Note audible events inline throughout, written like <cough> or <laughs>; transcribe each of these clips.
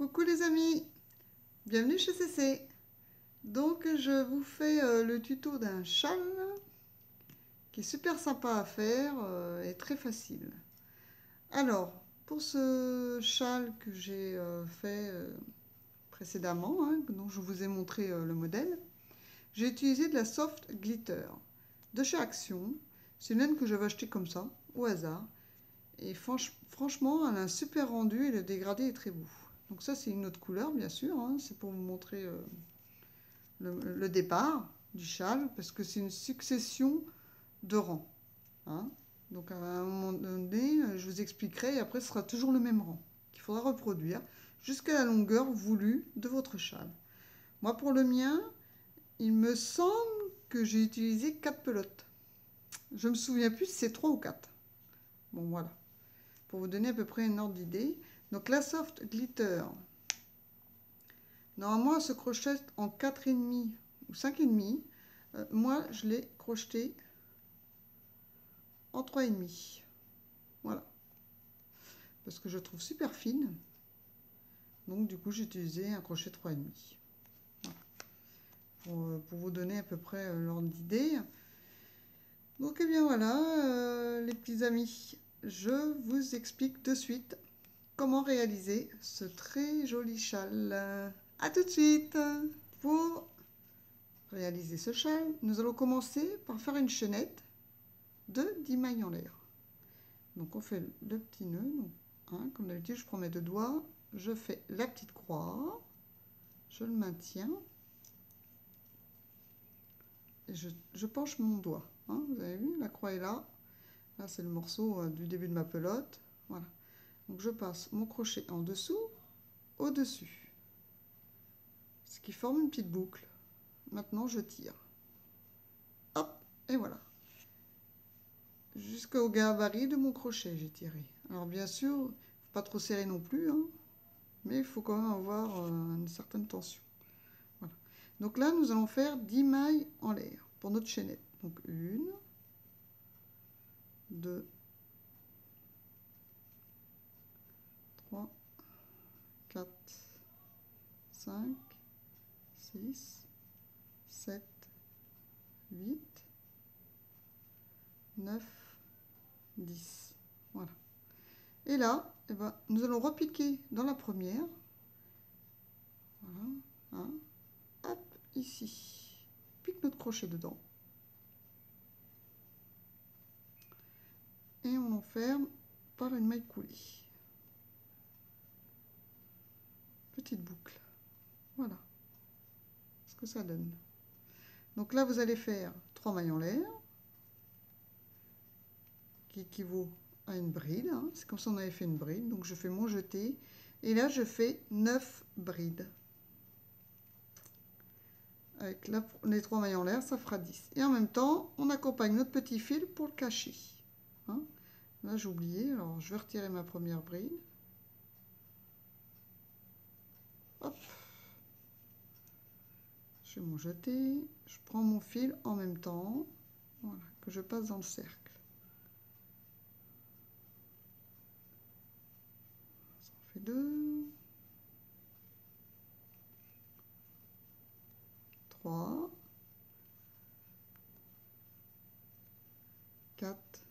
Coucou les amis, bienvenue chez CC. Donc je vous fais euh, le tuto d'un châle qui est super sympa à faire euh, et très facile. Alors, pour ce châle que j'ai euh, fait précédemment, hein, dont je vous ai montré le modèle, j'ai utilisé de la soft glitter de chez Action. C'est une laine que j'avais achetée comme ça, au hasard. Et franchement, elle a un super rendu et le dégradé est très beau. Donc ça, c'est une autre couleur, bien sûr. Hein. C'est pour vous montrer euh, le, départ du châle, parce que c'est une succession de rangs. Hein. Donc à un moment donné, je vous expliquerai, et après, ce sera toujours le même rang qu'il faudra reproduire jusqu'à la longueur voulue de votre châle. Moi, pour le mien, il me semble que j'ai utilisé 4 pelotes. Je me souviens plus si c'est 3 ou 4. Bon, voilà. Pour vous donner à peu près une ordre d'idée. Donc la soft glitter, normalement elle se crochette en 4,5 ou 5,5. Euh, moi je l'ai crocheté en 3,5. Voilà. Parce que je trouve super fine. Donc du coup j'ai utilisé un crochet 3,5. Voilà. Euh, pour, vous donner à peu près euh, l'ordre d'idée. Donc et bien voilà les petits amis. Je vous explique de suite comment réaliser ce très joli châle? A tout de suite Pour réaliser ce châle, nous allons commencer par faire une chaînette de 10 mailles en l'air. Donc on fait le petit nœud, hein, comme d'habitude je prends mes deux doigts, je fais la petite croix, je le maintiens, et je, penche mon doigt. Hein, vous avez vu, la croix est là. Là c'est le morceau euh, du début de ma pelote. Voilà. Je passe mon crochet en dessous, au-dessus, ce qui forme une petite boucle. Maintenant je tire. Hop, et voilà. Jusqu'au gabarit de mon crochet, j'ai tiré. Alors bien sûr, pas trop serré non plus, hein, mais il faut quand même avoir euh, une certaine tension. Donc là, nous allons faire 10 mailles en l'air pour notre chaînette. Donc une, deux, 4, 5, 6, 7, 8, 9, 10. Voilà. Et là, eh ben, nous allons repiquer dans la première. Voilà. Hein. Hop, ici. Pique notre crochet dedans. Et on enferme par une maille coulée. petite boucle. Voilà ce que ça donne. Donc là, vous allez faire 3 mailles en l'air, qui équivaut à une bride. Hein. C'est comme ça on avait fait une bride. Donc je fais mon jeté. Et là, je fais 9 brides. Avec les 3 mailles en l'air, ça fera 10. Et en même temps, on accompagne notre petit fil pour le cacher. Hein. Là, j'ai oublié. Alors, je vais retirer ma première bride. Hop je mon jeté, je prends mon fil en même temps, que je passe dans le cercle. Ça en fait deux. 3, 4,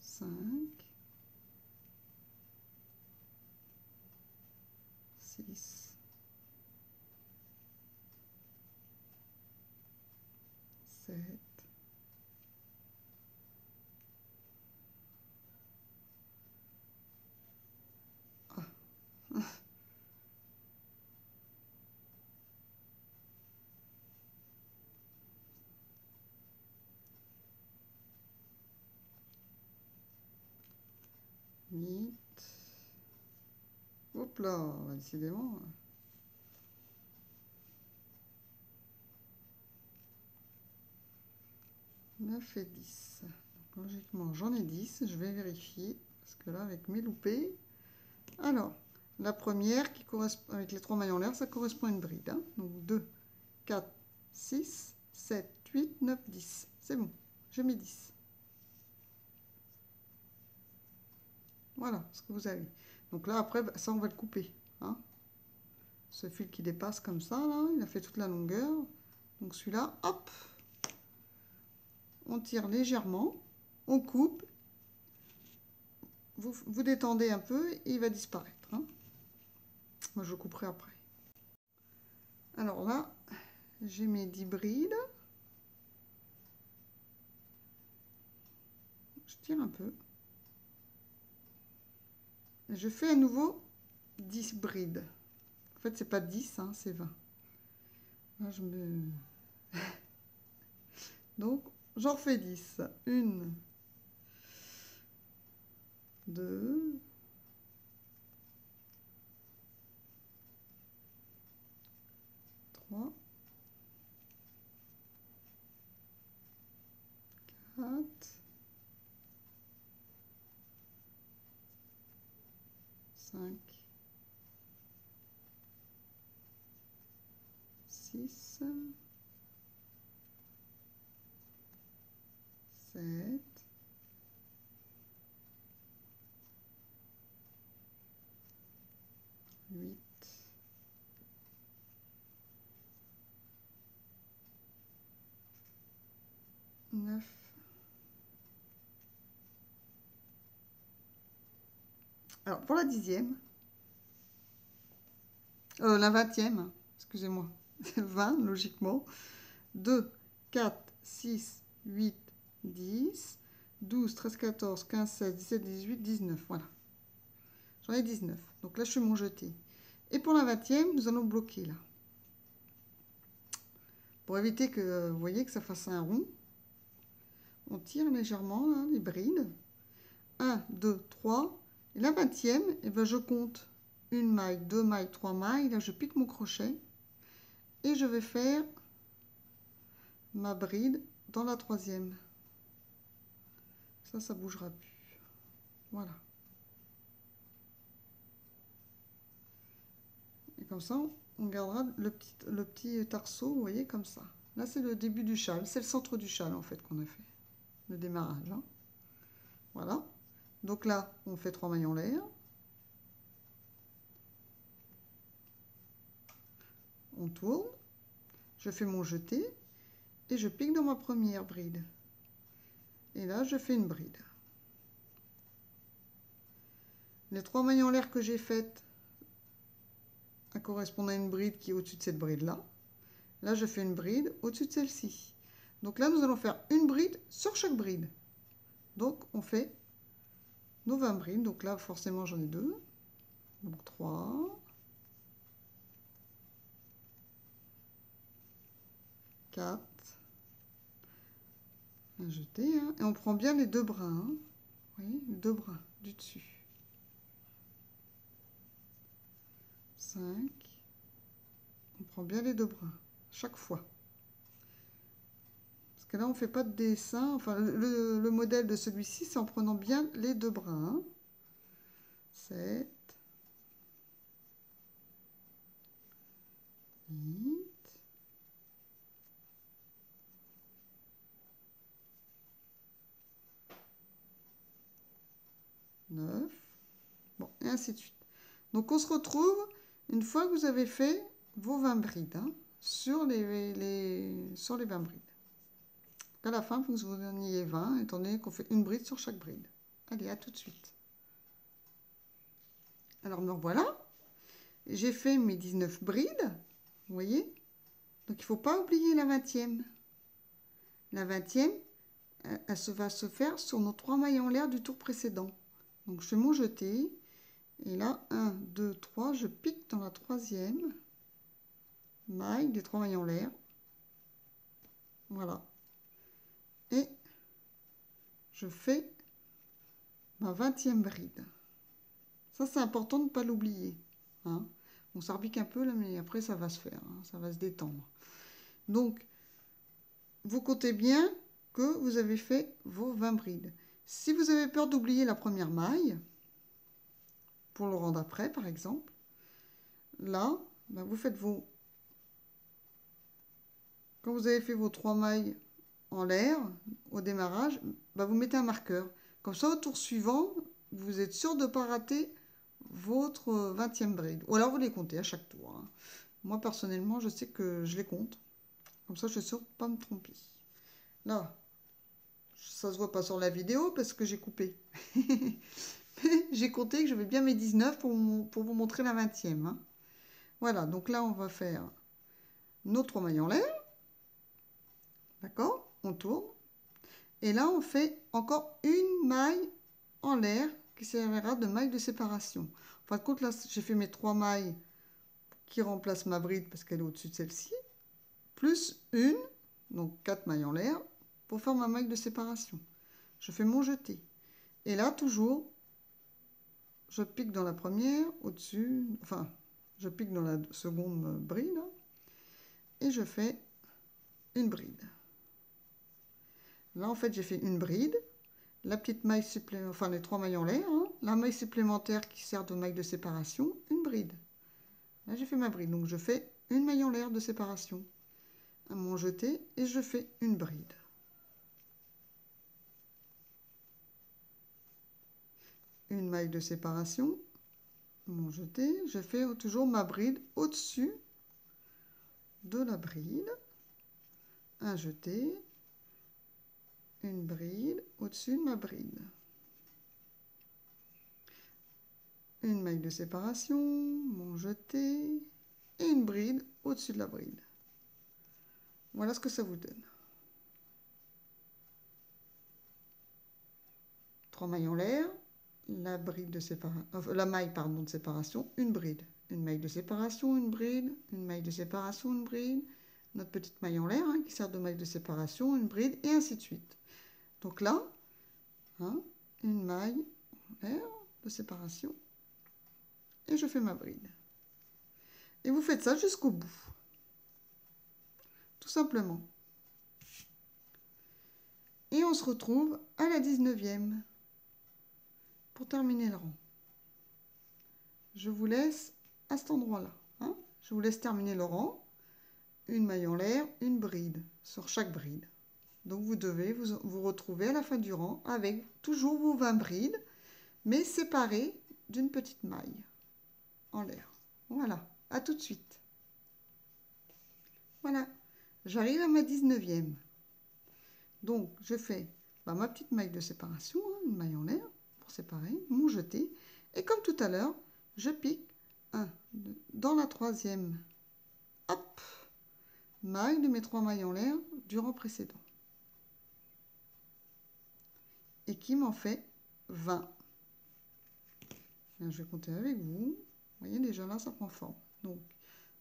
5, vocês. Là, décidément. 9 et 10. logiquement, j'en ai 10. Je vais vérifier. Parce que là, avec mes loupés. Alors, la première qui correspond avec les trois mailles en l'air, ça correspond à une bride. Hein. Donc 2, 4, 6, 7, 8, 9, 10. C'est bon. Je mets 10. Voilà ce que vous avez. Donc là, après, ça, on va le couper. Hein. Ce fil qui dépasse comme ça, là, il a fait toute la longueur. Donc celui-là, hop, on tire légèrement, on coupe, vous, vous détendez un peu et il va disparaître. Hein. Moi, je couperai après. Alors là, j'ai mes 10 brides. Je tire un peu. Je fais à nouveau 10 brides. En fait, c'est pas 10, hein, c'est 20. Là, je me... <laughs> Donc, j'en fais 10. Une, deux, trois, quatre, cinq, six, sept, huit, neuf, alors pour la dixième, euh, la vingtième, excusez-moi, <laughs> 20 logiquement, 2, 4, 6, 8, 10, 12, 13, 14, 15, 16, 17, 18, 19, voilà. J'en ai 19. Donc là, je fais mon jeté. Et pour la 20e, nous allons bloquer là. Pour éviter que, vous voyez, que ça fasse un rond, on tire légèrement là, les brides. 1, 2, 3. La 20e, et ben, je compte une maille, deux mailles, trois mailles. Là, je pique mon crochet. Et je vais faire ma bride dans la troisième. Ça, ça bougera plus. Voilà. Et comme ça, on gardera le petit, le vous voyez, comme ça. Là, c'est le début du châle. C'est le centre du châle, en fait, qu'on a fait. Le démarrage. Hein. Voilà. Donc là, on fait trois mailles en l'air. On tourne. Je fais mon jeté. Et je pique dans ma première bride. Et là, je fais une bride. Les trois mailles en l'air que j'ai faites correspondent à une bride qui est au-dessus de cette bride-là. Là, je fais une bride au-dessus de celle-ci. Donc là, nous allons faire une bride sur chaque bride. Donc, on fait nos 20 brides. Donc là, forcément, j'en ai deux. Donc 3. 4 un jeté, hein. et on prend bien les deux brins, hein. voyez, les deux brins du dessus. 5, on prend bien les deux brins, chaque fois. Que là, on ne fait pas de dessin, enfin, le, modèle de celui-ci, c'est en prenant bien les deux brins. 7, 8, 9, bon, et ainsi de suite. Donc on se retrouve une fois que vous avez fait vos 20 brides hein, sur, les, les, sur les 20 brides. La fin, vous en ayez 20, étant donné qu'on fait une bride sur chaque bride. Allez, à tout de suite. Alors, me voilà. J'ai fait mes 19 brides, vous voyez Donc, il ne faut pas oublier la 20e. La 20e, elle, se va se faire sur nos trois mailles en l'air du tour précédent. Donc je fais mon jeté. Et là, 1, 2, 3, je pique dans la troisième maille des trois mailles en l'air. Voilà. Je fais ma 20e bride. Ça, c'est important de ne pas l'oublier. Hein. On s'arbique un peu là, mais après, ça va se faire. Hein. ça va se détendre. Donc, vous comptez bien que vous avez fait vos 20 brides. Si vous avez peur d'oublier la première maille, pour le rang d'après par exemple, là, ben, vous faites vos... Quand vous avez fait vos trois mailles en l'air, au démarrage, ben, vous mettez un marqueur. Comme ça, au tour suivant, vous êtes sûr de ne pas rater votre 20e bride. Ou alors vous les comptez à chaque tour. Hein. Moi personnellement, je sais que je les compte. Comme ça, je suis sûre de ne pas me tromper. Là, ça se voit pas sur la vidéo parce que j'ai coupé. <laughs> j'ai compté que je vais bien mes 19 pour, pour vous montrer la 20e. Hein. Voilà, donc là, on va faire nos trois mailles en l'air. D'accord? Tourne. Et là, on fait encore une maille en l'air qui servira de maille de séparation. En fin là, j'ai fait mes trois mailles qui remplacent ma bride parce qu'elle est au-dessus de celle-ci, plus une, donc quatre mailles en l'air, pour faire ma maille de séparation. Je fais mon jeté. Et là, toujours, je pique dans la première, au-dessus, enfin, je pique dans la seconde bride, et je fais une bride. Là, en fait, j'ai fait une bride, la petite maille supplémentaire, enfin les trois mailles en l'air, hein. la maille supplémentaire qui sert de maille de séparation, une bride. Là, j'ai fait ma bride, donc je fais une maille en l'air de séparation à mon jeté et je fais une bride. Une maille de séparation, mon jeté, je fais toujours ma bride au-dessus de la bride, un jeté, une bride au-dessus de ma bride. Une maille de séparation, mon jeté et une bride au-dessus de la bride. Voilà ce que ça vous donne. Trois mailles en l'air, la bride de séparation, la maille pardon de séparation, une bride, une maille de séparation, une bride, une maille de séparation, une bride, notre petite maille en l'air hein, qui sert de maille de séparation, une bride et ainsi de suite. Donc là, hein, une maille de séparation et je fais ma bride. Et vous faites ça jusqu'au bout. Tout simplement. Et on se retrouve à la 19e pour terminer le rang. Je vous laisse à cet endroit-là. Hein. je vous laisse terminer le rang. Une maille en l'air, une bride sur chaque bride. Donc vous devez vous, vous retrouver à la fin du rang avec toujours vos 20 brides, mais séparées d'une petite maille en l'air. Voilà, à tout de suite. Voilà, j'arrive à ma 19e. Donc je fais bah, ma petite maille de séparation, hein, une maille en l'air pour séparer, mon jeté. Et comme tout à l'heure, je pique dans la troisième. Hop, maille de mes trois mailles en l'air du rang précédent et qui m'en fait 20. je vais compter avec vous. Vous voyez, déjà là, ça prend forme. Donc,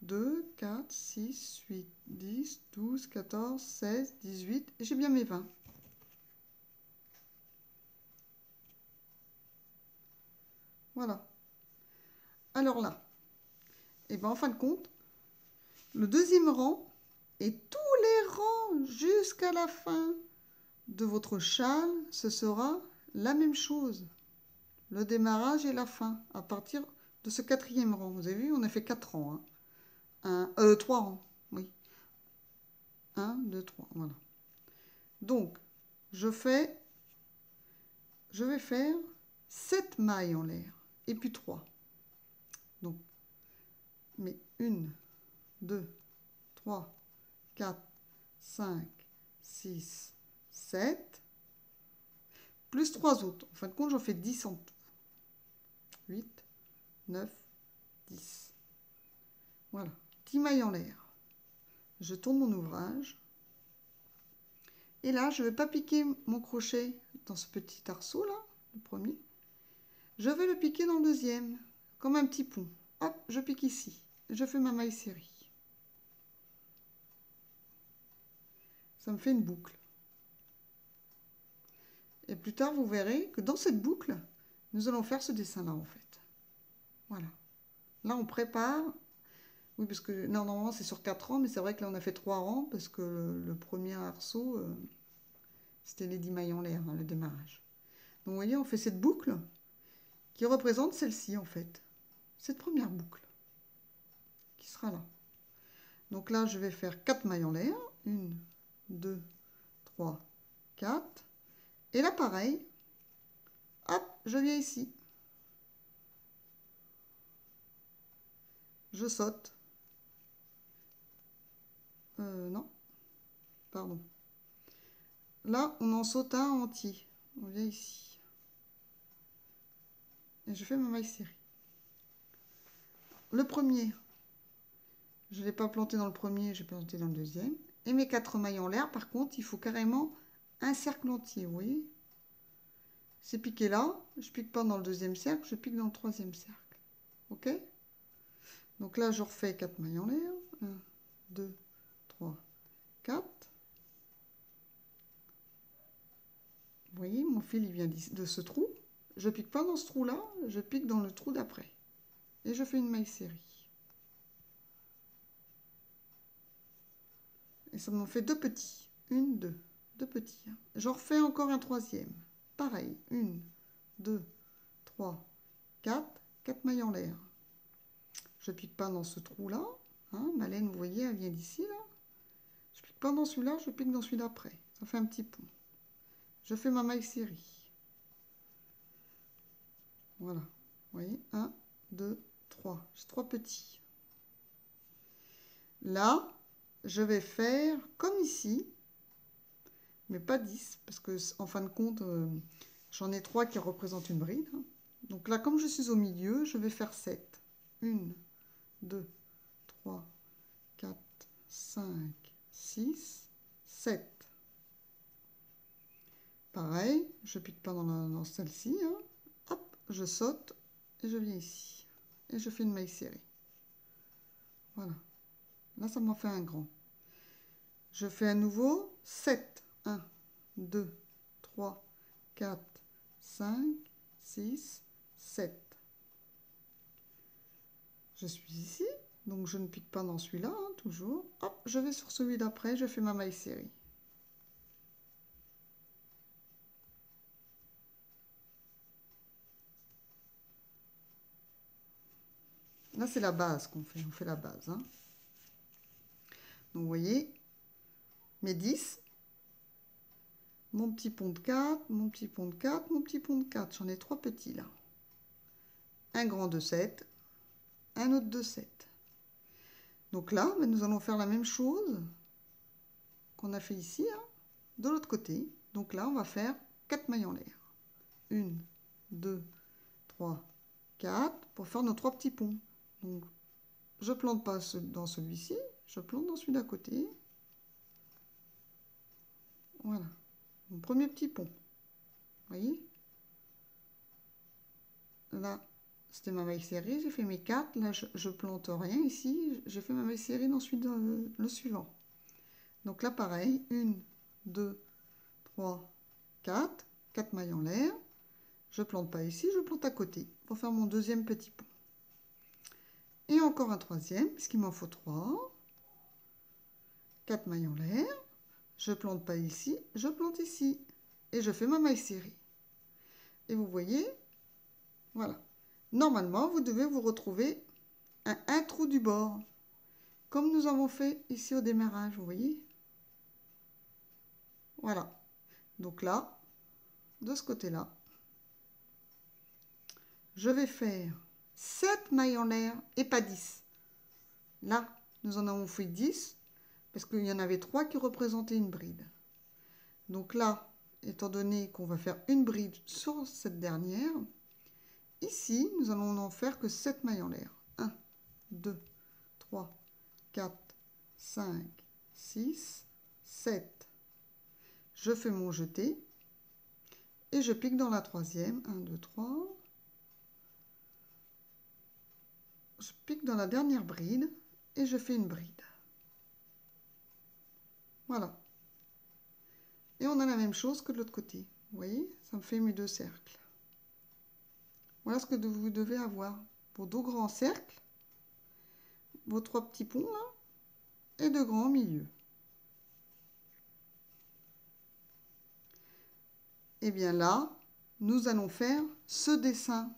2, 4, 6, 8, 10, 12, 14, 16, 18. Et j'ai bien mes 20. Voilà. Alors là, et eh bien en fin de compte, le deuxième rang et tous les rangs jusqu'à la fin de votre châle, ce sera la même chose. Le démarrage et la fin, à partir de ce quatrième rang. Vous avez vu, on a fait quatre rangs. Hein. Un, euh, trois rangs, oui. Un, deux, trois, voilà. Donc, je fais, je vais faire sept mailles en l'air, et puis trois. Donc, mais une, deux, trois, quatre, cinq, six, 7, plus 3 autres. En fin de compte, j'en fais 10 en tout. 8, 9, 10. Voilà, 10 mailles en l'air. Je tourne mon ouvrage. Et là, je ne vais pas piquer mon crochet dans ce petit arceau là, le premier. Je vais le piquer dans le deuxième, comme un petit pont. Hop, je pique ici. Je fais ma maille série. Ça me fait une boucle. Et plus tard, vous verrez que dans cette boucle, nous allons faire ce dessin-là, en fait. Voilà. Là, on prépare. Oui, parce que normalement, c'est sur 4 rangs, mais c'est vrai que là, on a fait 3 rangs, parce que le, premier arceau, euh, c'était les 10 mailles en l'air, hein, le démarrage. Donc, vous voyez, on fait cette boucle qui représente celle-ci, en fait. Cette première boucle, qui sera là. Donc là, je vais faire 4 mailles en l'air. 1, 2, 3, 4. Et là, pareil, hop, je viens ici. Je saute. Euh, non. Pardon. Là, on en saute un entier. On vient ici. Et je fais ma maille serrée. Le premier, je ne l'ai pas planté dans le premier, j'ai planté dans le deuxième. Et mes quatre mailles en l'air, par contre, il faut carrément un cercle entier, vous voyez C'est piqué là, je pique pas dans le deuxième cercle, je pique dans le troisième cercle. Ok? Donc là, je refais quatre mailles en l'air. 1, 2, 3, 4. Vous voyez, mon fil il vient de ce trou. Je pique pas dans ce trou-là, je pique dans le trou d'après. Et je fais une maille série. Et ça m'en fait deux petits. Une, deux. Deux petits. Hein. J'en refais encore un troisième. Pareil. Une, deux, trois, quatre. Quatre mailles en l'air. Je pique pas dans ce trou-là. Hein. Ma laine, vous voyez, elle vient d'ici, là. Je pique pas dans celui-là, je pique dans celui d'après. Ça fait un petit pont. Je fais ma maille série. Voilà. Vous voyez, un, deux, trois. J'ai trois petits. Là, je vais faire comme ici, mais pas 10, parce que en fin de compte, euh, j'en ai 3 qui représentent une bride. Hein. Donc là, comme je suis au milieu, je vais faire 7. 1, 2, 3, 4, 5, 6, 7. Pareil, je pique pas dans, dans celle-ci. Hein. Hop, je saute et je viens ici. Et je fais une maille serrée. Voilà. Là, ça m'en fait un grand. Je fais à nouveau 7. 1, 2, 3, 4, 5, 6, 7. Je suis ici, donc je ne pique pas dans celui-là, hein, toujours. Hop, je vais sur celui d'après, je fais ma maille série. Là, c'est la base qu'on fait. On fait la base. Hein. Donc, vous voyez, mes 10, mon petit pont de 4, mon petit pont de 4, mon petit pont de 4. J'en ai trois petits là. Un grand de 7, un autre de 7. Donc là, ben, nous allons faire la même chose qu'on a fait ici, hein, de l'autre côté. Donc là, on va faire 4 mailles en l'air. 1, 2, 3, 4 pour faire nos trois petits ponts. Donc, je plante pas dans celui-ci, je plante dans celui d'à côté. Voilà. Mon premier petit pont. voyez? Là, c'était ma maille serrée. J'ai fait mes quatre. Là, je, plante rien ici. J'ai fait ma maille serrée dans le, suivant. Donc là, pareil. Une, deux, trois, quatre. Quatre mailles en l'air. Je plante pas ici, je plante à côté pour faire mon deuxième petit pont. Et encore un troisième, puisqu'il m'en faut trois. Quatre mailles en l'air je plante pas ici, je plante ici. Et je fais ma maille serrée. Et vous voyez, voilà. Normalement, vous devez vous retrouver à un trou du bord. Comme nous avons fait ici au démarrage, vous voyez Voilà. Donc là, de ce côté-là, je vais faire 7 mailles en l'air et pas 10. Là, nous en avons fait 10 parce qu'il y en avait trois qui représentaient une bride. Donc là, étant donné qu'on va faire une bride sur cette dernière, ici, nous allons n'en faire que 7 mailles en l'air. 1, 2, 3, 4, 5, 6, 7. Je fais mon jeté et je pique dans la troisième. 1, 2, 3. Je pique dans la dernière bride et je fais une bride. Voilà. Et on a la même chose que de l'autre côté. Vous voyez Ça me fait mes deux cercles. Voilà ce que vous devez avoir. Vos deux grands cercles, vos trois petits ponts et deux grands au milieu. Et eh bien là, nous allons faire ce dessin,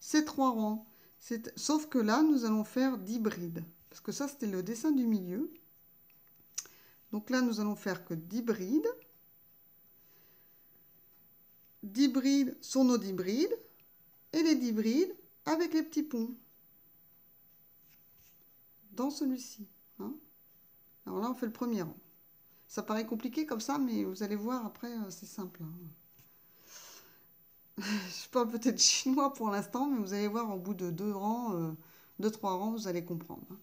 ces trois rangs. Sauf que là, nous allons faire d'hybride. Parce que ça, c'était le dessin du milieu. Donc là, nous allons faire que 10 brides. 10 brides sur nos 10 brides et les 10 brides avec les petits ponts dans celui-ci. Hein. Alors là, on fait le premier rang. Ça paraît compliqué comme ça, mais vous allez voir après, euh, c'est simple. Hein. <laughs> Je parle peut-être chinois pour l'instant, mais vous allez voir au bout de deux rangs, euh, deux, trois rangs, vous allez comprendre. Hein.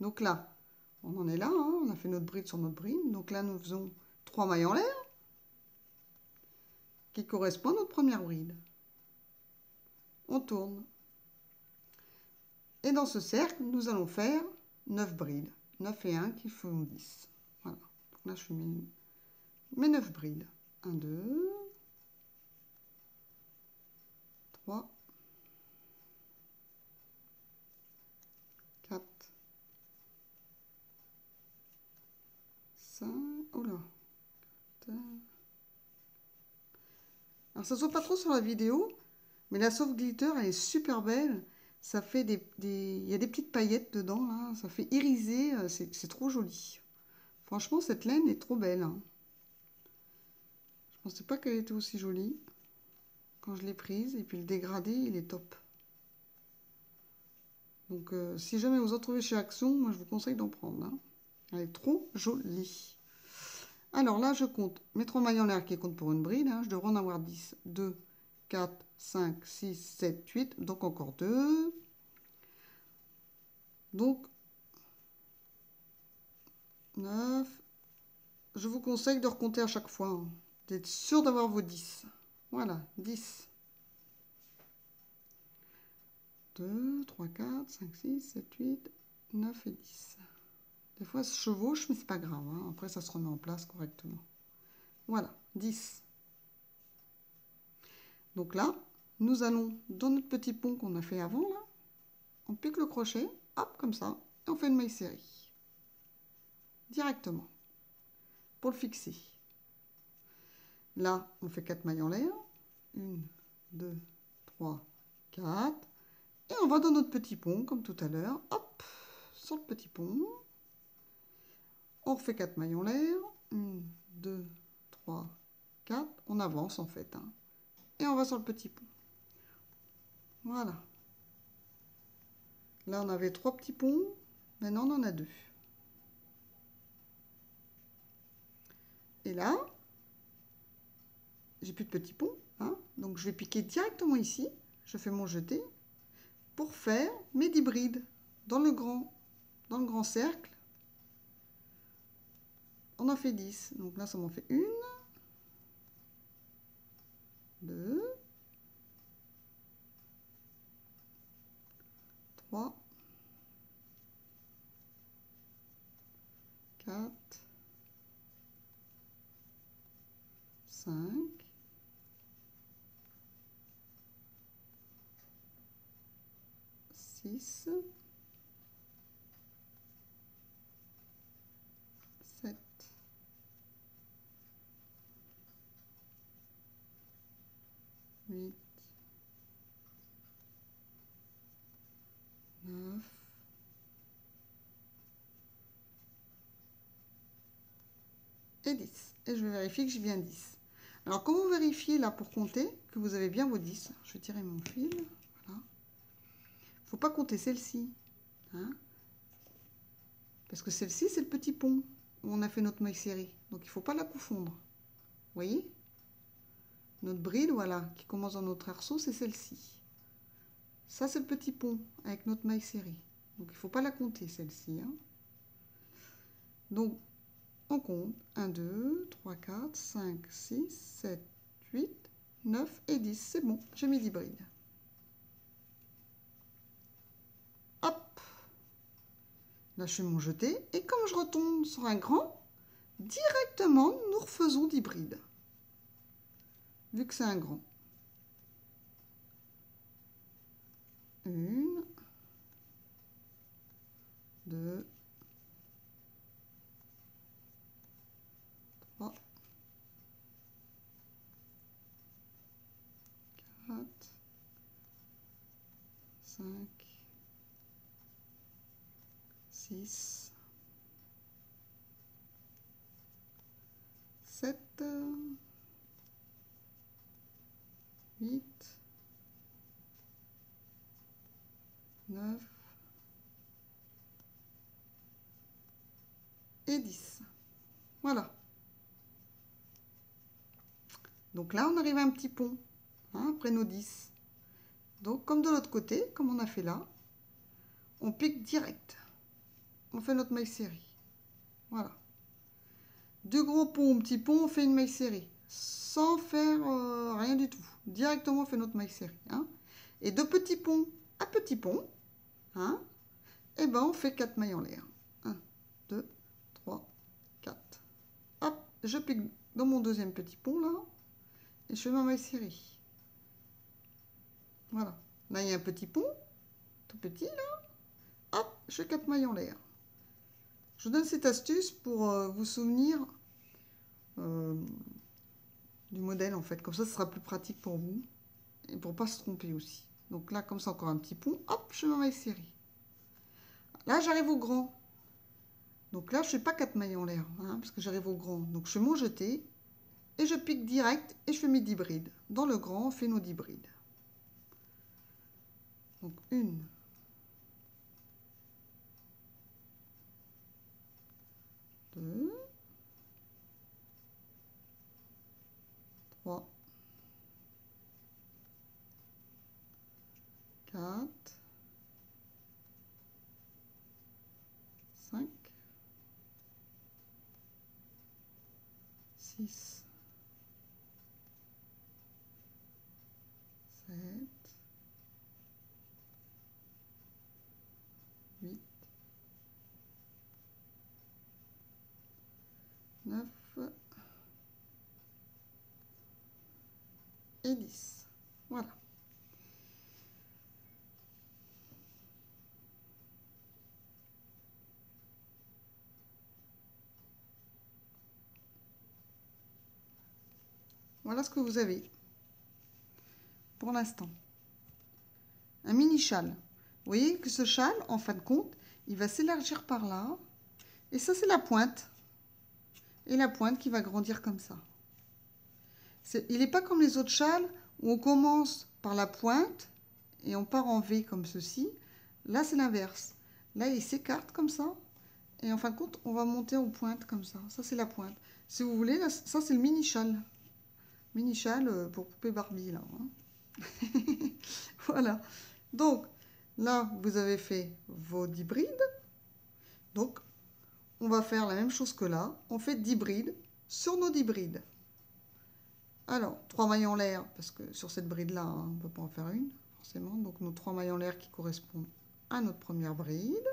Donc là, on en est là, on a fait notre bride sur notre bride. Donc là, nous faisons trois mailles en l'air qui correspondent à notre première bride. On tourne. Et dans ce cercle, nous allons faire 9 brides. 9 et 1 qui font 10. Voilà. Donc là, je fais mes, mes 9 brides. 1, 2, 3, 4, 5, oh alors ça se voit pas trop sur la vidéo, mais la soft glitter elle est super belle. Ça fait des, il y a des petites paillettes dedans là, ça fait iriser, euh, c'est trop joli. Franchement cette laine est trop belle. Hein. Je pensais pas qu'elle était aussi jolie quand je l'ai prise et puis le dégradé il est top. Donc euh, si jamais vous en trouvez chez Action, moi je vous conseille d'en prendre. Hein. Elle est trop jolie. Alors là, je compte mes 3 mailles en l'air qui comptent pour une bride. Hein. je devrais en avoir 10. 2, 4, 5, 6, 7, 8. Donc encore 2. Donc 9. Je vous conseille de recompter à chaque fois. Hein. D'être sûr d'avoir vos 10. Voilà, 10. 2, 3, 4, 5, 6, 7, 8, 9 et 10. Des fois, se chevauche, mais c'est pas grave. Hein. Après, ça se remet en place correctement. Voilà, 10. Donc là, nous allons, dans notre petit pont qu'on a fait avant, là, on pique le crochet, hop, comme ça, et on fait une maille série. Directement. Pour le fixer. Là, on fait 4 mailles en l'air. 1, 2, 3, 4. Et on va dans notre petit pont, comme tout à l'heure. Hop, sur le petit pont. On refait 4 mailles en l'air. 1, 2, 3, 4. On avance en fait. Hein. Et on va sur le petit pont. Voilà. Là, on avait trois petits ponts. Maintenant, on en a deux. Et là, j'ai plus de petits ponts. Hein. Donc, je vais piquer directement ici. Je fais mon jeté pour faire mes 10 brides dans le grand, dans le grand cercle on en fait 10. Donc là, ça m'en fait une, deux, trois, quatre, cinq, six, 8, 9, et 10. Et je vais vérifier que j'ai bien 10. Alors, comment vérifier là pour compter que vous avez bien vos 10 Je vais tirer mon fil. Voilà. Faut pas compter celle-ci. Hein Parce que celle-ci, c'est le petit pont où on a fait notre maille série. Donc, il ne faut pas la confondre. Vous voyez? Notre bride, voilà, qui commence dans notre arceau, c'est celle-ci. Ça, c'est le petit pont avec notre maille serrée. Donc, il ne faut pas la compter, celle-ci. Hein. Donc, on compte 1, 2, 3, 4, 5, 6, 7, 8, 9 et 10. C'est bon, j'ai mis 10 brides. Hop Là, je fais mon jeté. Et comme je retombe sur un grand, directement, nous refaisons 10 brides vu que c'est un grand. Une, deux, trois, quatre, cinq, six, sept, 8, 9 et 10. Voilà. Donc là, on arrive à un petit pont, hein, après nos 10. Donc, comme de l'autre côté, comme on a fait là, on pique direct. On fait notre maille série. Voilà. De gros ponts petit pont, on fait une maille série. Sans faire euh, rien du tout. Directement, on fait notre maille série. Hein. Et de petit pont à petit pont, hein, et eh ben on fait 4 mailles en l'air. 1, 2, 3, 4. Hop, je pique dans mon deuxième petit pont là, et je fais ma maille série. Voilà. Là, il y a un petit pont, tout petit là. Hop, je fais 4 mailles en l'air. Je vous donne cette astuce pour euh, vous souvenir euh, du modèle en fait. Comme ça, ce sera plus pratique pour vous et pour pas se tromper aussi. Donc là, comme ça, encore un petit pont. Hop, je ma maille série. Là, j'arrive au grand. Donc là, je ne fais pas 4 mailles en l'air, hein, parce que j'arrive au grand. Donc je fais mon jeté, et je pique direct, et je fais mes 10 brides. Dans le grand, on fait nos 10 brides. Donc une, 3, 4, 5, 6, 7, Voilà. Voilà ce que vous avez pour l'instant. Un mini châle. Vous voyez que ce châle, en fin de compte, il va s'élargir par là. Et ça, c'est la pointe. Et la pointe qui va grandir comme ça. Il n'est pas comme les autres châles où on commence par la pointe et on part en V comme ceci. Là, c'est l'inverse. Là, il s'écarte comme ça. Et en fin de compte, on va monter en pointe comme ça. Ça, c'est la pointe. Si vous voulez, ça, c'est le mini châle mini châle euh, pour poupée Barbie là. Hein. <laughs> voilà. Donc là, vous avez fait vos 10 brides. Donc on va faire la même chose que là. On fait 10 brides sur nos 10 brides. Alors, 3 mailles en l'air, parce que sur cette bride-là, hein, on ne peut pas en faire une, forcément. Donc, nos 3 mailles en l'air qui correspondent à notre première bride.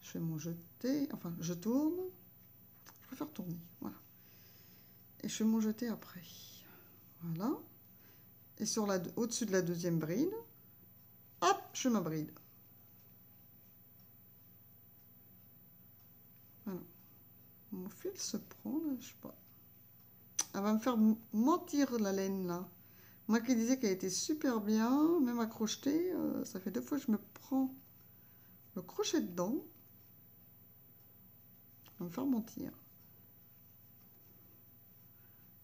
Je fais mon jeté, enfin, je tourne. Je préfère tourner, voilà et je fais mon jeté après. Voilà. Et sur la au-dessus de la deuxième bride, hop, je fais ma bride. Voilà. Mon fil se prend là, je sais pas. Elle va me faire mentir la laine là. Moi qui disais qu'elle était super bien, même à crocheter, euh, ça fait deux fois que je me prends le crochet dedans. Elle va me faire mentir.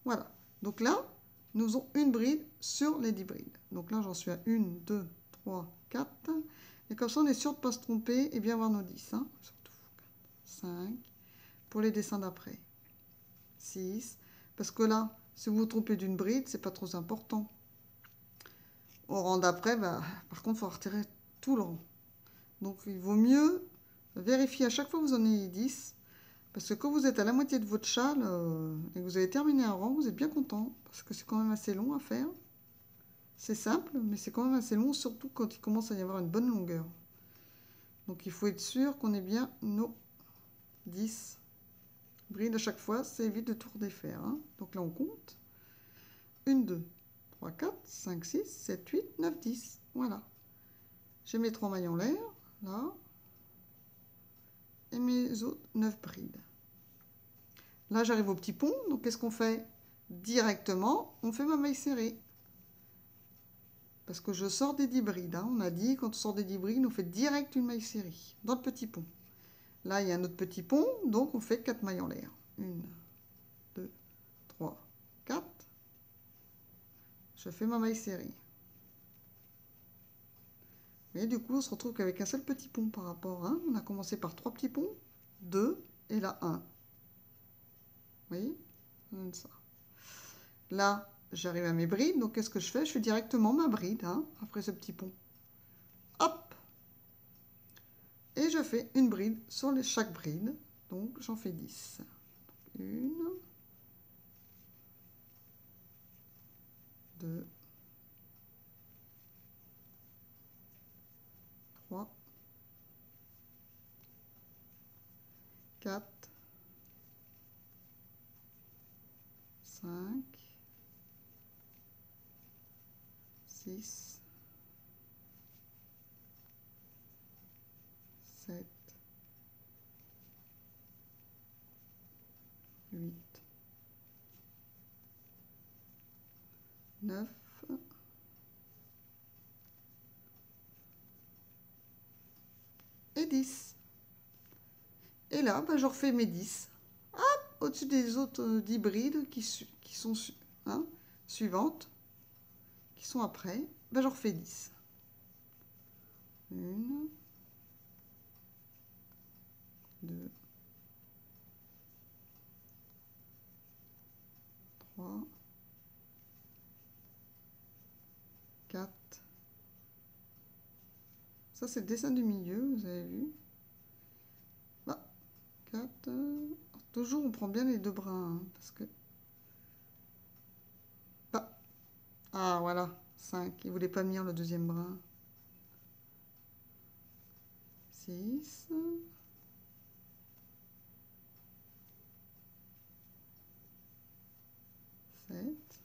Voilà. Donc là, nous faisons une bride sur les 10 brides. Donc là, j'en suis à 1, 2, 3, 4. Et comme ça, on est sûr de ne pas se tromper et bien avoir nos 10. Hein. Surtout 5. Pour les dessins d'après. 6. Parce que là, si vous vous trompez d'une bride, c'est pas trop important. Au rang d'après, bah, par contre, il faut retirer tout le rang. Donc, il vaut mieux vérifier à chaque fois que vous en ayez 10 parce que quand vous êtes à la moitié de votre châle euh, et que vous avez terminé un rang, vous êtes bien content. Parce que c'est quand même assez long à faire. C'est simple, mais c'est quand même assez long, surtout quand il commence à y avoir une bonne longueur. Donc il faut être sûr qu'on ait bien nos 10 brides à chaque fois. Ça évite de tout redéfaire. Hein. Donc là, on compte. 1, 2, 3, 4, 5, 6, 7, 8, 9, 10. Voilà. J'ai mes trois mailles en l'air, là et mes autres 9 brides. Là, j'arrive au petit pont, donc qu'est-ce qu'on fait? Directement, on fait ma maille serrée. Parce que je sors des 10 brides. Hein. On a dit, quand on sort des 10 brides, on fait direct une maille serrée dans le petit pont. Là, il y a un autre petit pont, donc on fait 4 mailles en l'air. 1, 2, 3, 4. je fais ma maille serrée. Mais du coup, on se retrouve qu'avec un seul petit pont par rapport à On a commencé par trois petits ponts, deux, et là un. Vous voyez? Là, j'arrive à mes brides, donc qu'est-ce que je fais? Je fais directement ma bride, hein, après ce petit pont. Hop Et je fais une bride sur chaque bride, donc j'en fais 10. Une, deux, trois, quatre, cinq, six, 8, 9, 10. Et là, bah, je refais mes 10. Au-dessus des autres d'hybrides qui, qui, sont hein, suivantes, qui sont après, bah, je refais 10. 1, 2, 3, 4. Ça, c'est le dessin du milieu, vous avez vu. Bah, 4. Toujours, on prend bien les deux brins, hein, parce que... Bah. Ah, voilà, 5. Il voulait pas venir le deuxième brin. 6. 7.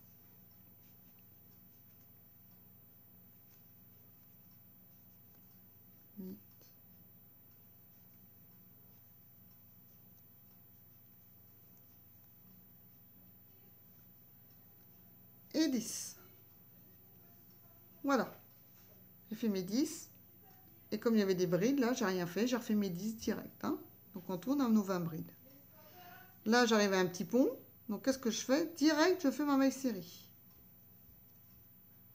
et 10. Voilà. J'ai fait mes 10. Et comme il y avait des brides, là, j'ai rien fait. J'ai refait mes 10 direct. Hein. Donc, on tourne à nos 20 brides. Là, j'arrive à un petit pont. Donc, qu'est-ce que je fais Direct, je fais ma maille série.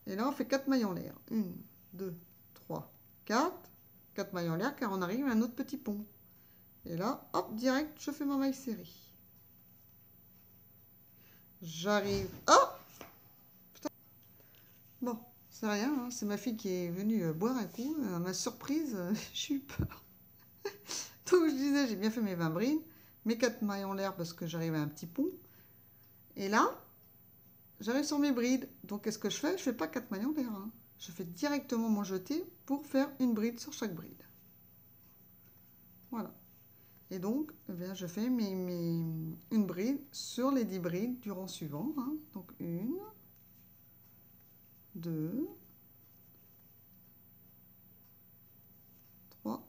Et là, on fait 4 mailles en l'air. 1, 2, 3, 4. 4 mailles en l'air, car on arrive à un autre petit pont. Et là, hop, direct, je fais ma maille série. J'arrive... Oh Bon, c'est rien, hein. c'est ma fille qui est venue euh, boire un coup. À ma surprise, euh, <laughs> j'ai eu peur. <laughs> Donc je disais, j'ai bien fait mes 20 brides, mes 4 mailles en l'air parce que j'arrive à un petit pont. Et là, j'arrive sur mes brides. Donc qu'est-ce que je fais? Je fais pas 4 mailles en l'air. Hein. Je fais directement mon jeté pour faire une bride sur chaque bride. Voilà. Et donc, eh bien, je fais mes, une bride sur les 10 brides du rang suivant. Hein. Donc une, 2, 3,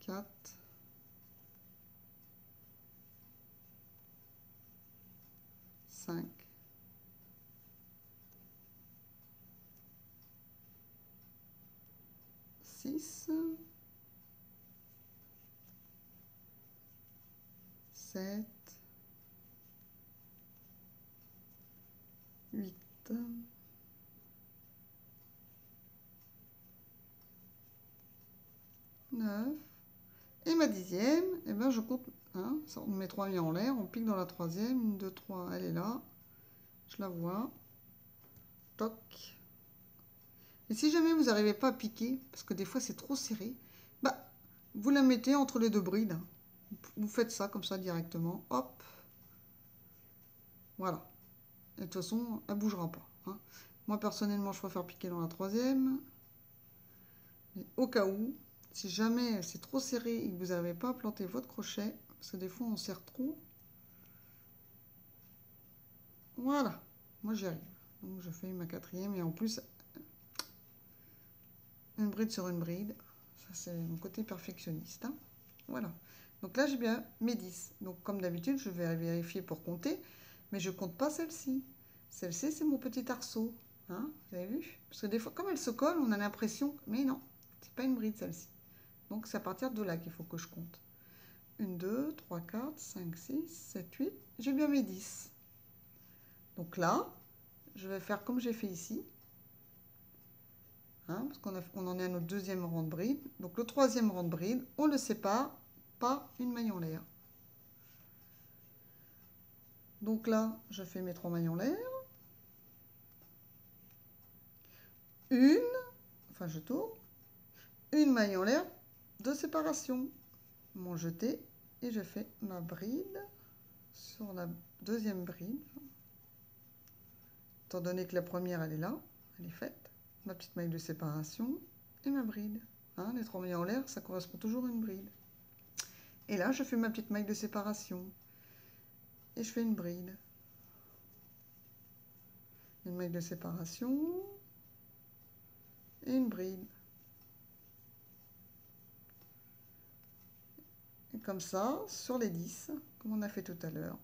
4, 5, 6, 7, 8, 9, et ma dixième, et eh ben je compte, hein, on met trois mailles en l'air, on pique dans la troisième, une, deux, trois, elle est là, je la vois, toc, et si jamais vous n'arrivez pas à piquer, parce que des fois c'est trop serré, bah, vous la mettez entre les deux brides, vous faites ça comme ça directement, hop, voilà, de toute façon, elle ne bougera pas. Hein. Moi, personnellement, je préfère piquer dans la troisième. Au cas où, si jamais c'est trop serré et que vous n'avez pas planté votre crochet, parce que des fois, on serre trop. Voilà, moi j'y arrive. Donc, je fais ma quatrième et en plus, une bride sur une bride. Ça, c'est mon côté perfectionniste. Hein. Voilà. Donc là, j'ai bien mes 10. Donc, comme d'habitude, je vais vérifier pour compter. Mais je compte pas celle-ci. Celle-ci, c'est mon petit arceau. Hein Vous avez vu? Parce que des fois, comme elle se colle, on a l'impression... Mais non, c'est pas une bride celle-ci. Donc c'est à partir de là qu'il faut que je compte. 1, 2, 3, 4, 5, 6, 7, 8. J'ai bien mes 10. Donc là, je vais faire comme j'ai fait ici. Hein, parce qu'on on en est à notre deuxième rang de bride. Donc le troisième rang de bride, on le sépare par une maille en l'air. Donc là, je fais mes trois mailles en l'air. Une, enfin je tourne, une maille en l'air de séparation. Mon jeté et je fais ma bride sur la deuxième bride. Étant donné que la première elle est là, elle est faite, ma petite maille de séparation et ma bride. Hein, les trois mailles en l'air, ça correspond toujours à une bride. Et là, je fais ma petite maille de séparation. Et je fais une bride. Une maille de séparation. Et une bride. Comme ça, sur les 10, comme on a fait tout à l'heure.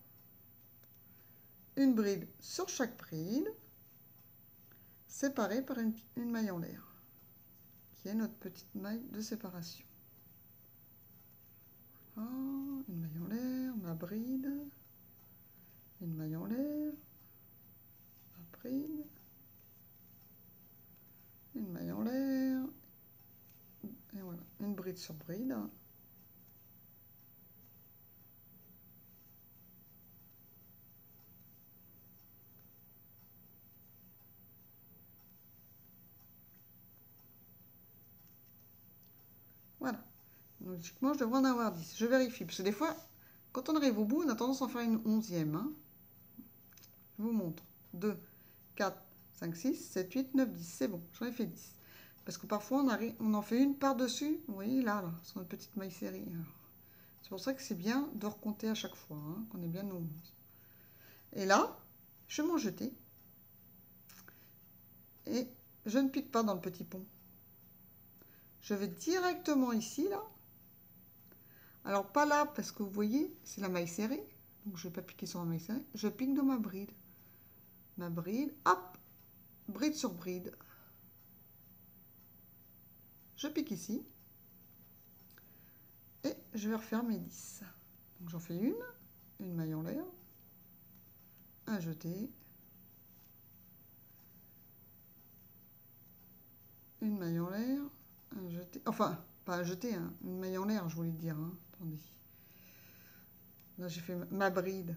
Une bride sur chaque bride, séparée par une, maille en l'air, qui est notre petite maille de séparation. une maille en l'air, ma bride, une maille en l'air, ma bride, une maille en l'air, et voilà, une bride sur bride. Voilà. Logiquement, je devrais en avoir 10. Je vérifie, parce que des fois, quand on arrive au bout, on a tendance à en faire une onzième. Hein. Je vous montre. 2, 4, 5, 6, 7, 8, 9, 10. C'est bon, j'en ai fait 10. Parce que parfois, on, arrive, on en fait une par-dessus. Vous voyez, là, là, sur notre petite maille série. C'est pour ça que c'est bien de recompter à chaque fois, hein, qu'on est bien au 11. Et là, je m'en jeter. Et je ne pique pas dans le petit pont. Je vais directement ici, là. Alors, pas là, parce que vous voyez, c'est la maille serrée. Donc, je ne vais pas piquer sur la maille serrée. Je pique dans ma bride. Ma bride, hop, bride sur bride. Je pique ici. Et je vais refaire mes 10. Donc, j'en fais une, une maille en l'air, un jeté, une maille en l'air, un jeté, enfin, pas un jeté, hein, une maille en l'air, je voulais dire. Hein. Là, j'ai fait ma bride.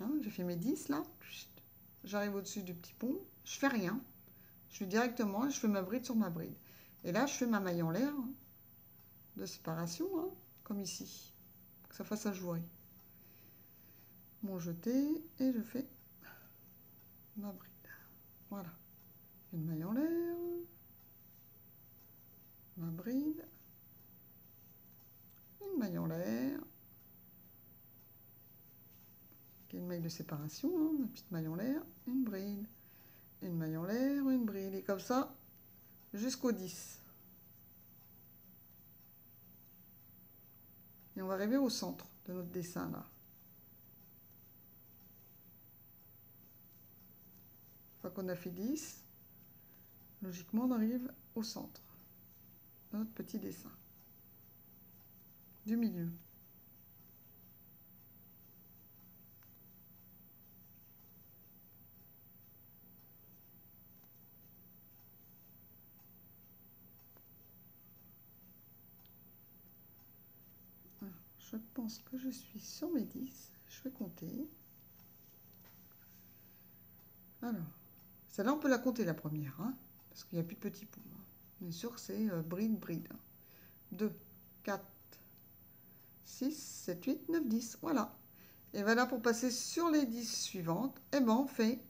Hein, j'ai fait mes 10 là. J'arrive au-dessus du petit pont. Je fais rien. Je suis directement, je fais ma bride sur ma bride. Et là, je fais ma maille en l'air hein, de séparation, comme ici. que ça fasse à jouer. Mon jeté et je fais ma bride. Voilà. Une maille en l'air ma bride, maille en l'air, une maille de séparation, hein, ma petite maille en l'air, une bride, une maille en l'air, une bride, et comme ça jusqu'au 10. Et on va arriver au centre de notre dessin là. Une fois qu'on a fait 10, logiquement on arrive au centre notre petit dessin du milieu. je pense que je suis sur mes 10. Je vais compter. Alors, celle-là, on peut la compter la première, hein, parce qu'il n'y a plus de petits points. Bien sûr que c'est euh, bride, bride. 2, 4, 6, 7, 8, 9, 10. Voilà. Et voilà pour passer sur les 10 suivantes. Et eh ben on fait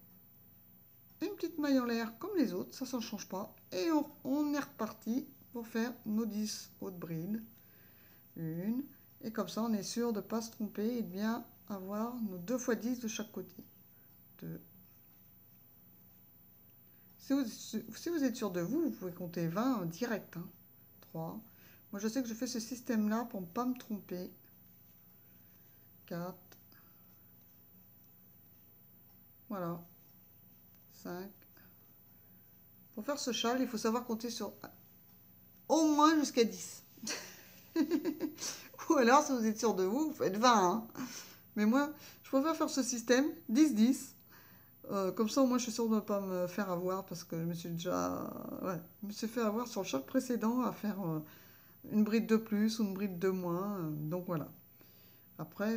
une petite maille en l'air comme les autres. Ça, ne change pas. Et on, est reparti pour faire nos 10 hautes brides. Une. Et comme ça, on est sûr de ne pas se tromper et de bien avoir nos 2 fois 10 de chaque côté. 2, si vous, êtes sûr de vous, vous pouvez compter 20 direct. 3. Moi, je sais que je fais ce système-là pour ne pas me tromper. 4. Voilà. 5. Pour faire ce châle, il faut savoir compter sur au moins jusqu'à 10. <laughs> Ou alors, si vous êtes sûr de vous, vous faites 20. Hein. Mais moi, je préfère faire ce système 10-10. Euh, comme ça, au moins, je suis sûre de ne pas me faire avoir parce que je me suis déjà. Ouais, je me suis fait avoir sur le choc précédent à faire euh, une bride de plus ou une bride de moins. Euh, donc voilà. Après,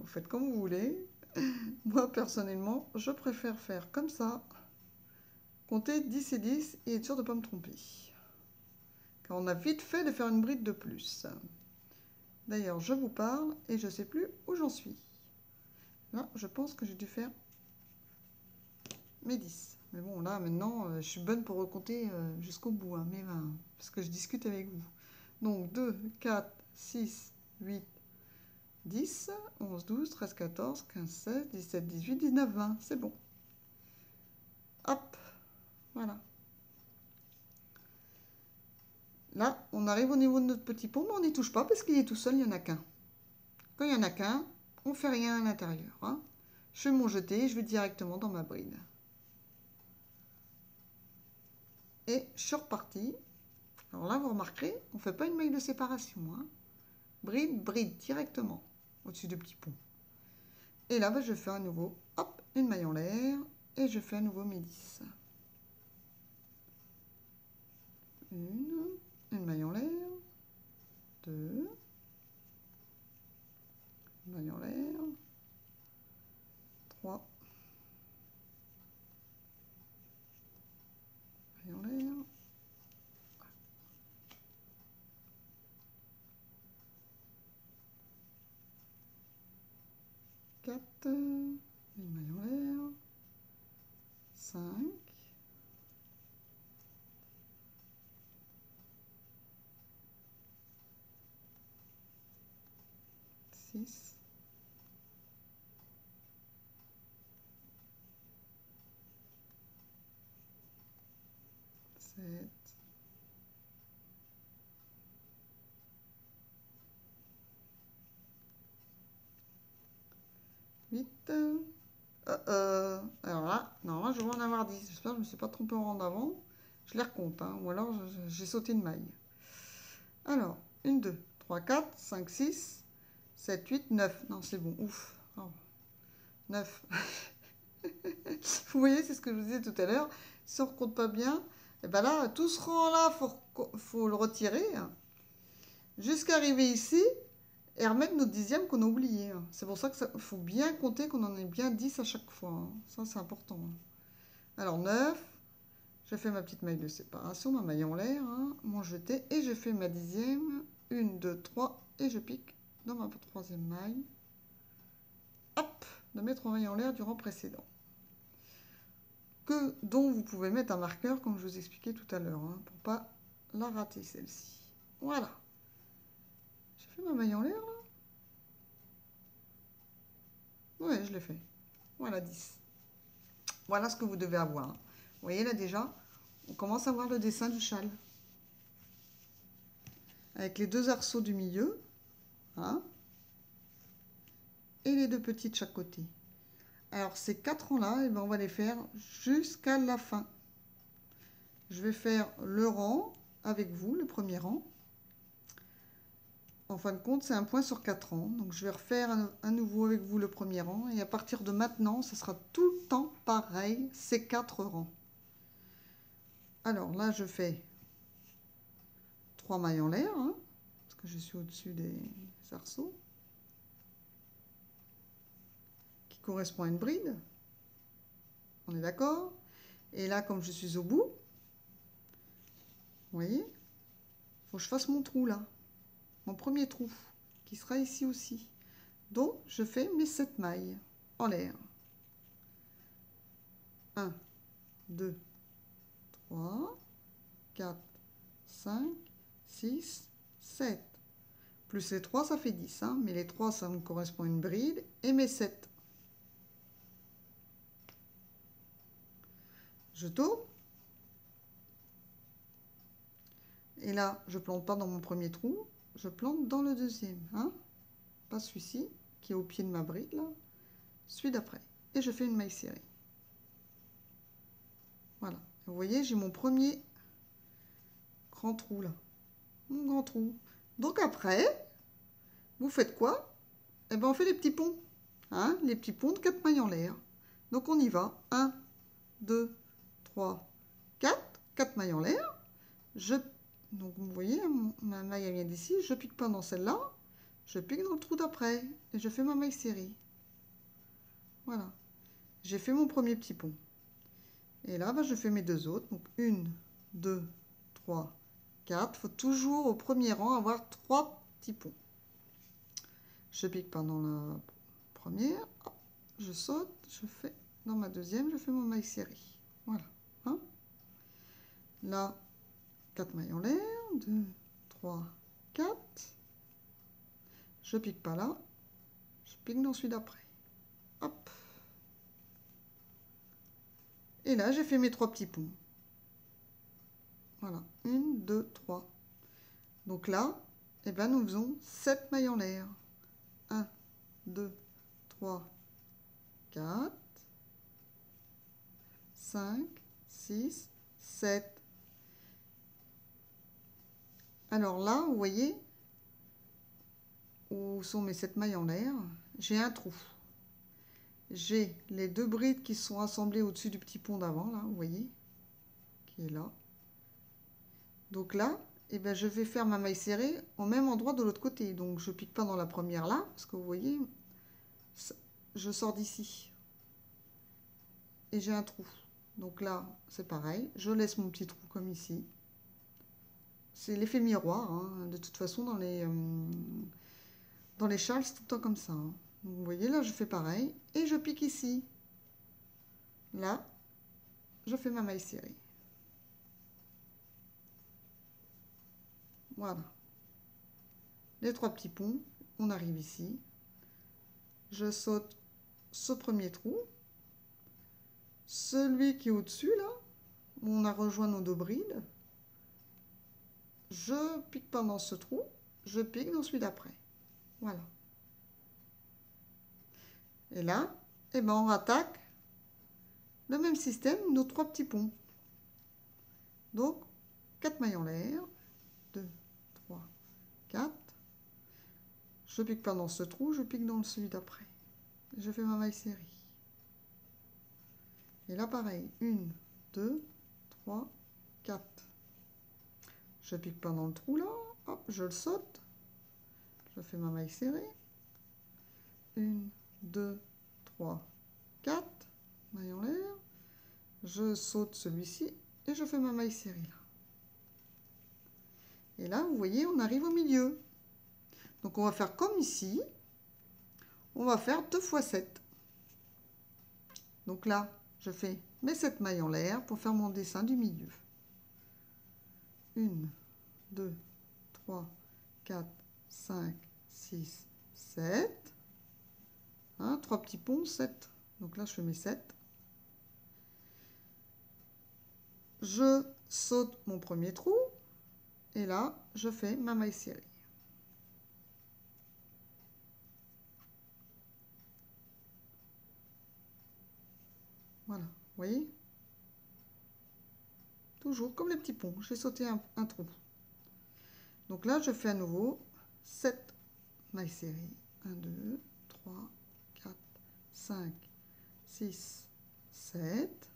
vous faites comme vous voulez. <laughs> Moi, personnellement, je préfère faire comme ça. Compter 10 et 10 et être sûr de ne pas me tromper. Car on a vite fait de faire une bride de plus. D'ailleurs, je vous parle et je ne sais plus où j'en suis. Là, je pense que j'ai dû faire mes 10. Mais bon, là, maintenant, euh, je suis bonne pour recompter euh, jusqu'au bout, hein, mes 20, parce que je discute avec vous. Donc, 2, 4, 6, 8, 10, 11, 12, 13, 14, 15, 16, 17, 18, 19, 20. C'est bon. Hop, voilà. Là, on arrive au niveau de notre petit pont, mais on n'y touche pas parce qu'il est tout seul, il n'y en a qu'un. Quand il n'y en a qu'un, on ne fait rien à l'intérieur. Hein. Je fais mon jeté, je vais directement dans ma bride. Et je suis repartie. Alors là, vous remarquerez, on ne fait pas une maille de séparation. Hein. Bride, bride, directement au-dessus du petit pont. Et là, bah, je fais à nouveau, hop, une maille en l'air, et je fais à nouveau mes 10. Une, une maille en l'air, deux, une maille en l'air, il maillot l'air, 5, euh, alors là, normalement je vais en avoir 10, j'espère que je ne me suis pas trompé en rang d'avant, je les recompte, hein, ou alors j'ai sauté une maille. Alors, 1, 2, 3, 4, 5, 6, 7, 8, 9. Non, c'est bon. Ouf. 9. <laughs> vous voyez, c'est ce que je vous disais tout à l'heure. Si on ne compte pas bien, et eh ben là, tout ce rang-là, il faut, le retirer. Jusqu'à arriver ici et remettre notre dixième qu'on a oublié. Hein. C'est pour ça qu'il faut bien compter qu'on en ait bien 10 à chaque fois. Hein. Ça, c'est important. Alors, 9. Je fais ma petite maille de séparation, ma maille en l'air, mon jeté, et je fais ma dixième. 1, 2, 3, et je pique dans ma troisième maille, hop, de mettre en maille en l'air du rang précédent. Que, dont vous pouvez mettre un marqueur, comme je vous expliquais tout à l'heure, hein, pour pas la rater celle-ci. Voilà. Ma maille en l'air, Oui, je l'ai fait. Voilà, 10. Voilà ce que vous devez avoir. Vous voyez là déjà, on commence à voir le dessin du châle. Avec les deux arceaux du milieu, Hein. et les deux petits de chaque côté. Alors ces quatre rangs-là, eh ben, on va les faire jusqu'à la fin. Je vais faire le rang avec vous, le premier rang. En fin de compte, c'est un point sur quatre rangs. Donc je vais refaire à nouveau avec vous le premier rang. Et à partir de maintenant, ce sera tout le temps pareil, ces quatre rangs. Alors là, je fais trois mailles en l'air, hein, parce que je suis au-dessus des, arceaux qui correspond à une bride. On est d'accord? Et là, comme je suis au bout, vous voyez, faut que je fasse mon trou là, mon premier trou, qui sera ici aussi. Donc, je fais mes 7 mailles en l'air. 1, 2, 3, 4, 5, 6, 7. Plus les 3, ça fait 10. Hein, mais les 3, ça me correspond à une bride. Et mes 7. Je tourne. Et là, je plante pas dans mon premier trou. Je plante dans le deuxième. Hein pas celui-ci, qui est au pied de ma bride, là. Celui d'après. Et je fais une maille serrée. Voilà. Vous voyez, j'ai mon premier grand trou, là. Mon grand trou. Donc après, vous faites quoi? Eh bien, on fait les petits ponts. Hein les petits ponts de 4 mailles en l'air. Donc, on y va. 1, 2, 3, 4. 4 mailles en l'air. Je... Donc, vous voyez, ma maille, elle vient d'ici. Je pique pas dans celle-là. Je pique dans le trou d'après. Et je fais ma maille serrée. Voilà. J'ai fait mon premier petit pont. Et là, bah, je fais mes deux autres. Donc, 1, 2, 3, 4. Il faut toujours, au premier rang, avoir trois petits ponts. Je pique pendant la première, je saute, je fais dans ma deuxième, je fais mon maille serrée. Voilà. Hein. Là, 4 mailles en l'air, 2, 3, 4. Je pique pas là, je pique dans celui d'après. Hop. Et là, j'ai fait mes trois petits ponts. Voilà, 1, 2, 3. Donc là, eh ben, nous faisons 7 mailles en l'air. 1, 2, 3, 4, 5, 6, 7. Alors là, vous voyez, où sont mes 7 mailles en l'air, j'ai un trou. J'ai les deux brides qui sont assemblées au-dessus du petit pont d'avant, là, vous voyez, qui est là. Donc là, eh ben, je vais faire ma maille serrée au même endroit de l'autre côté. Donc je pique pas dans la première là, parce que vous voyez, je sors d'ici. Et j'ai un trou. Donc là, c'est pareil. Je laisse mon petit trou comme ici. C'est l'effet miroir. Hein. De toute façon, dans les, euh, les châles, c'est tout le temps comme ça. Hein. vous voyez, là, je fais pareil. Et je pique ici. Là, je fais ma maille serrée. Voilà. Les trois petits ponts, on arrive ici. Je saute ce premier trou. Celui qui est au-dessus, là, on a rejoint nos deux brides. Je pique pendant ce trou. Je pique dans celui d'après. Voilà. Et là, eh ben, on rattaque le même système, nos trois petits ponts. Donc, quatre mailles en l'air. 4. Je pique pas dans ce trou, je pique dans celui d'après. Je fais ma maille série. Et là, pareil. 1, 2, 3, 4. Je pique pas dans le trou là. Hop, je le saute. Je fais ma maille serrée. 1, 2, 3, 4. Maille en l'air. Je saute celui-ci et je fais ma maille serrée là. Et là, vous voyez, on arrive au milieu. Donc on va faire comme ici. On va faire 2 fois 7. Donc là, je fais mes 7 mailles en l'air pour faire mon dessin du milieu. 1, 2, 3, 4, 5, 6, 7. 3 petits ponts, 7. Donc là, je fais mes 7. Je saute mon premier trou. Et là, je fais ma maille serrée. Voilà, vous voyez? Toujours comme les petits ponts, j'ai sauté un, trou. Donc là, je fais à nouveau 7 mailles serrées. 1, 2, 3, 4, 5, 6, 7.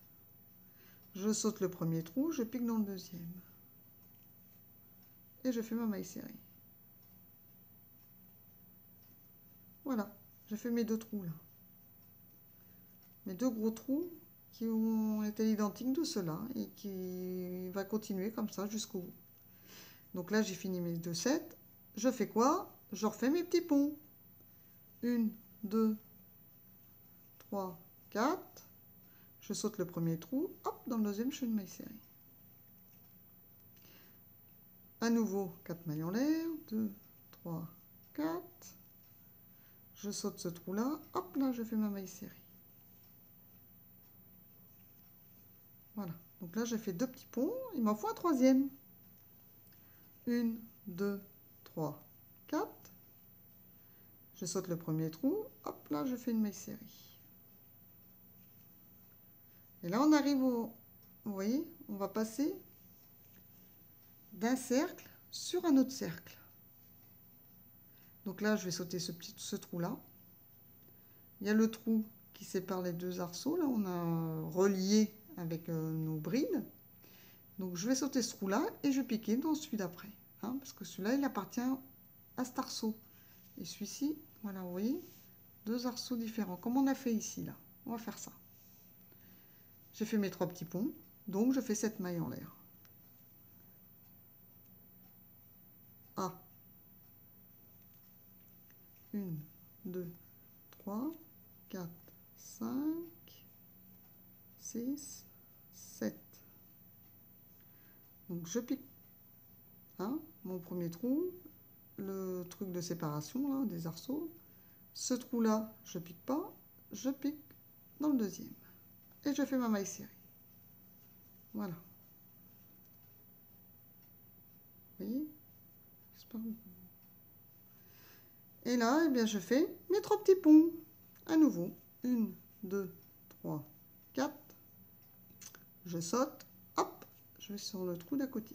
Je saute le premier trou, je pique dans le deuxième et je fais ma maille serrée. Voilà, je fais mes deux trous là. Mes deux gros trous qui ont été identiques de ceux-là et qui va continuer comme ça jusqu'au bout. Donc là, j'ai fini mes deux sets. Je fais quoi? Je refais mes petits ponts. Une, deux, trois, quatre. Je saute le premier trou. Hop, dans le deuxième, je fais une maille serrée. À nouveau, 4 mailles en l'air. 2, 3, 4. Je saute ce trou-là. Hop, là, je fais ma maille serrée. Voilà. Donc là, j'ai fait deux petits ponts. Il m'en faut un troisième. 1, 2, 3, 4. Je saute le premier trou. Hop, là, je fais une maille serrée. Et là, on arrive au... Vous voyez, on va passer d'un cercle sur un autre cercle. Donc là, je vais sauter ce petit ce trou-là. Il y a le trou qui sépare les deux arceaux. Là, on a relié avec euh, nos brides. Donc je vais sauter ce trou-là et je piquer dans celui d'après. Hein, parce que celui-là, il appartient à cet arceau. Et celui-ci, voilà, vous voyez, deux arceaux différents, comme on a fait ici, là. On va faire ça. J'ai fait mes trois petits ponts, donc je fais cette maille en l'air. A. 1, 2, 3, 4, 5, 6, 7. Donc je pique hein, mon premier trou, le truc de séparation là, des arceaux. Ce trou là, je pique pas, je pique dans le deuxième. Et je fais ma maille serrée. Voilà. Vous voyez? Et là, eh bien, je fais mes trois petits ponts. À nouveau. 1, 2, 3, 4. Je saute. Je vais sur le trou d'à côté.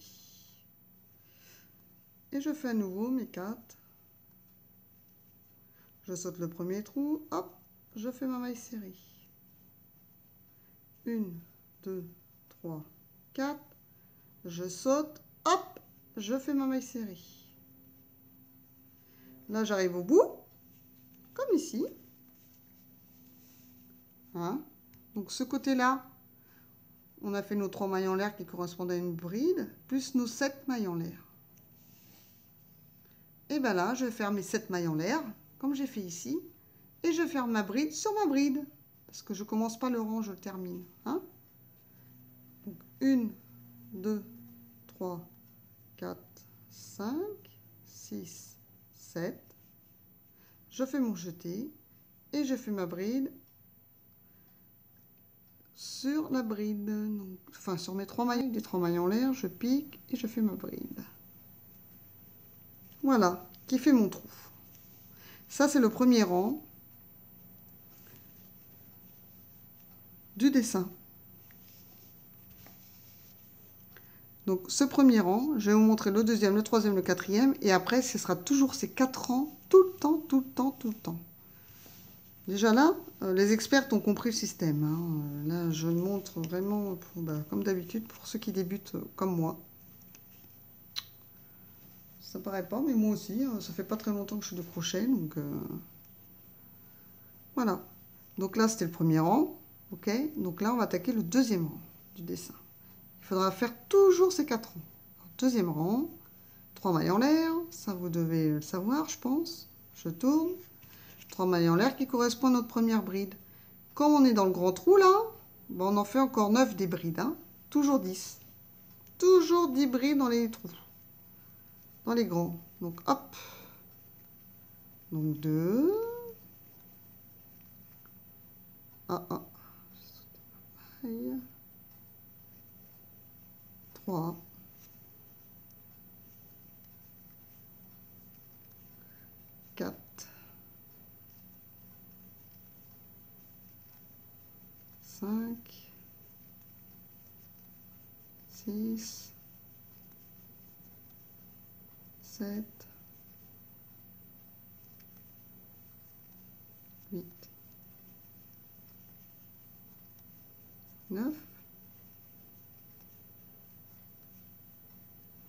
Et je fais à nouveau mes 4. Je saute le premier trou. Hop. Je fais ma maille serrée. 1, 2, 3, 4. Je saute. Hop. Je fais ma maille serrée. Là, j'arrive au bout, comme ici. Hein? Donc, ce côté-là, on a fait nos trois mailles en l'air qui correspondent à une bride, plus nos sept mailles en l'air. Et bien là, je vais faire mes sept mailles en l'air, comme j'ai fait ici, et je faire ma bride sur ma bride, parce que je commence pas le rang, je le termine. Hein Donc, 1, 2, 3, 4, 5, 6, je fais mon jeté et je fais ma bride sur la bride, enfin sur mes trois mailles, des trois mailles en l'air, je pique et je fais ma bride. Voilà, qui fait mon trou. Ça c'est le premier rang du dessin. Donc ce premier rang, je vais vous montrer le deuxième, le troisième, le quatrième, et après ce sera toujours ces quatre rangs, tout le temps, tout le temps, tout le temps. Déjà là, euh, les experts ont compris le système. Hein. Euh, là, je montre vraiment, bah, comme d'habitude, pour ceux qui débutent euh, comme moi. Ça paraît pas, mais moi aussi, hein, ça fait pas très longtemps que je suis de crochet, voilà. Donc là, c'était le premier rang, ok Donc là, on va attaquer le deuxième rang du dessin. Il faudra faire toujours ces quatre rangs. Deuxième rang, trois mailles en l'air, ça vous devez le savoir, je pense. Je tourne, trois mailles en l'air qui correspondent à notre première bride. Comme on est dans le grand trou là, ben, on en fait encore 9 des brides, hein. toujours 10. Toujours 10 brides dans les trous, dans les grands. Donc hop, donc 2, ah, ah. 3, 4, 5, 6, 7, 8, 9,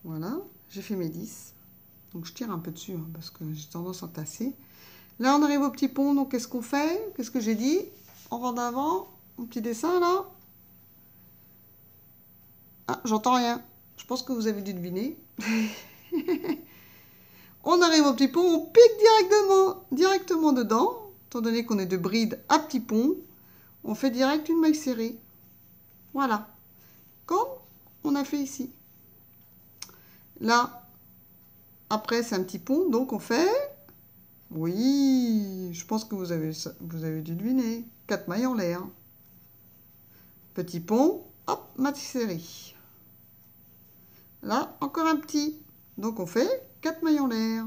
Voilà, j'ai fait mes 10. Donc je tire un peu dessus hein, parce que j'ai tendance à tasser. Là, on arrive au petit pont. Donc qu'est-ce qu'on fait? Qu'est-ce que j'ai dit? On rentre d'avant. Mon petit dessin là. Ah, j'entends rien. Je pense que vous avez dû deviner. <laughs> on arrive au petit pont, on pique directement, directement dedans. Étant donné qu'on est de bride à petit pont, on fait direct une maille serrée. Voilà. Comme on a fait ici. Là, après, c'est un petit pont, donc on fait... Oui, je pense que vous avez, vous avez dû deviner. Quatre mailles en l'air. Petit pont, hop, série. Là, encore un petit. Donc on fait quatre mailles en l'air.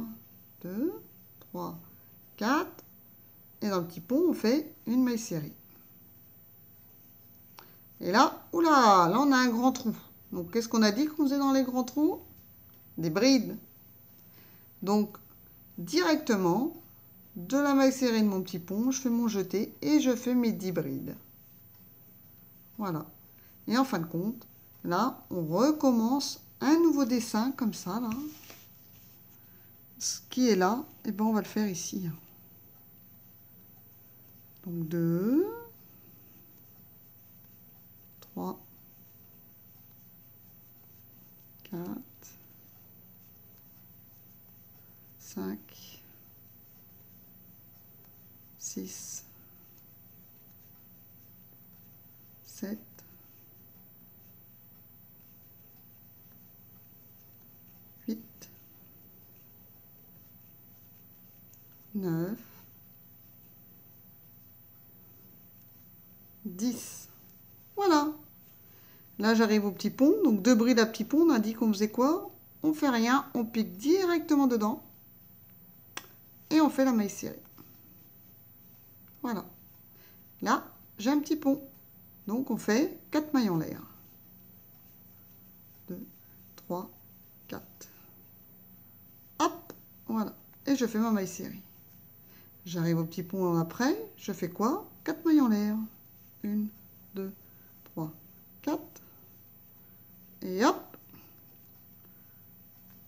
2, 3, 4. Et dans le petit pont, on fait une maille serrée. Et là, oula, là on a un grand trou. Donc qu'est-ce qu'on a dit qu'on faisait dans les grands trous? Des brides. Donc, directement de la maille serrée de mon petit pont, je fais mon jeté et je fais mes 10 brides. Voilà. Et en fin de compte, là, on recommence un nouveau dessin comme ça, là. Ce qui est là, et eh ben on va le faire ici. Donc 2, 3, 4, 5, 6, 7, 8, 9, 10. Voilà. Là, j'arrive au petit pont. Donc, deux brides à petit pont, on a dit qu'on faisait quoi? On fait rien, on pique directement dedans. Et on fait la maille serrée. Voilà. Là, j'ai un petit pont. Donc, on fait 4 mailles en l'air. 2, 3, 4. Hop, voilà. Et je fais ma maille serrée. J'arrive au petit pont après. Je fais quoi? 4 mailles en l'air. 1, 2, 3, 4. Et hop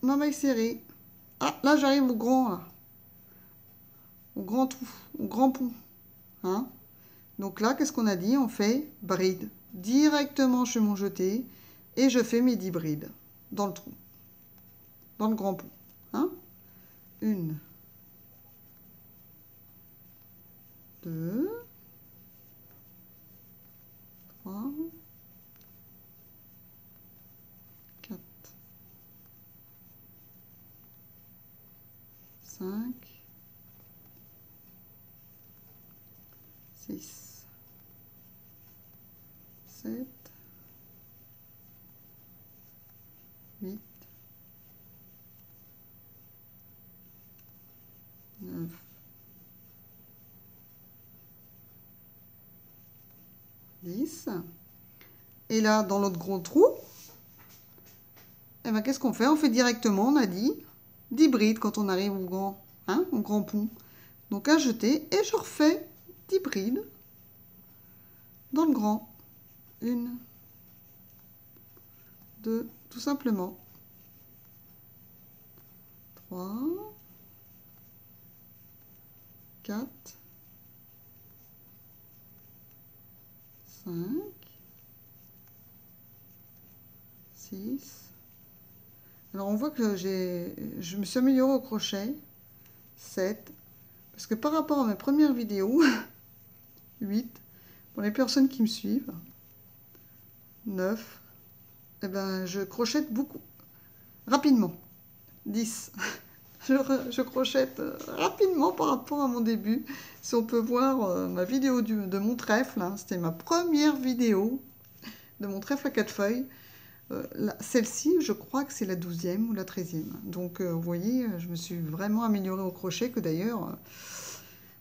Ma maille serrée. Ah, là j'arrive au grand, là. Au grand trou, au grand pont. Hein? Donc là, qu'est-ce qu'on a dit? On fait bride. Directement chez mon jeté. Et je fais mes 10 brides. Dans le trou. Dans le grand pont. Hein? Une. Deux. 3, 4, 5, 6, 7, 8, 9, Et là, dans l'autre gros trou, eh ben, qu'est-ce qu'on fait? On fait directement, on a dit, 10 brides quand on arrive au grand, hein, au grand pont. Donc à jeter, et je refais 10 brides dans le grand. Une, deux, tout simplement. Trois, quatre, 5, 6. Alors on voit que je me suis améliorée au crochet. 7. Parce que par rapport à mes premières vidéos, <laughs> 8, pour les personnes qui me suivent, 9, et eh ben, je crochette beaucoup, rapidement, 10. <laughs> je, crochette euh, rapidement par rapport à mon début. Si on peut voir euh, ma vidéo de mon trèfle, hein, c'était ma première vidéo de mon trèfle à quatre feuilles. Euh, celle-ci, je crois que c'est la douzième ou la treizième. Donc, vous voyez, je me suis vraiment améliorée au crochet, que d'ailleurs,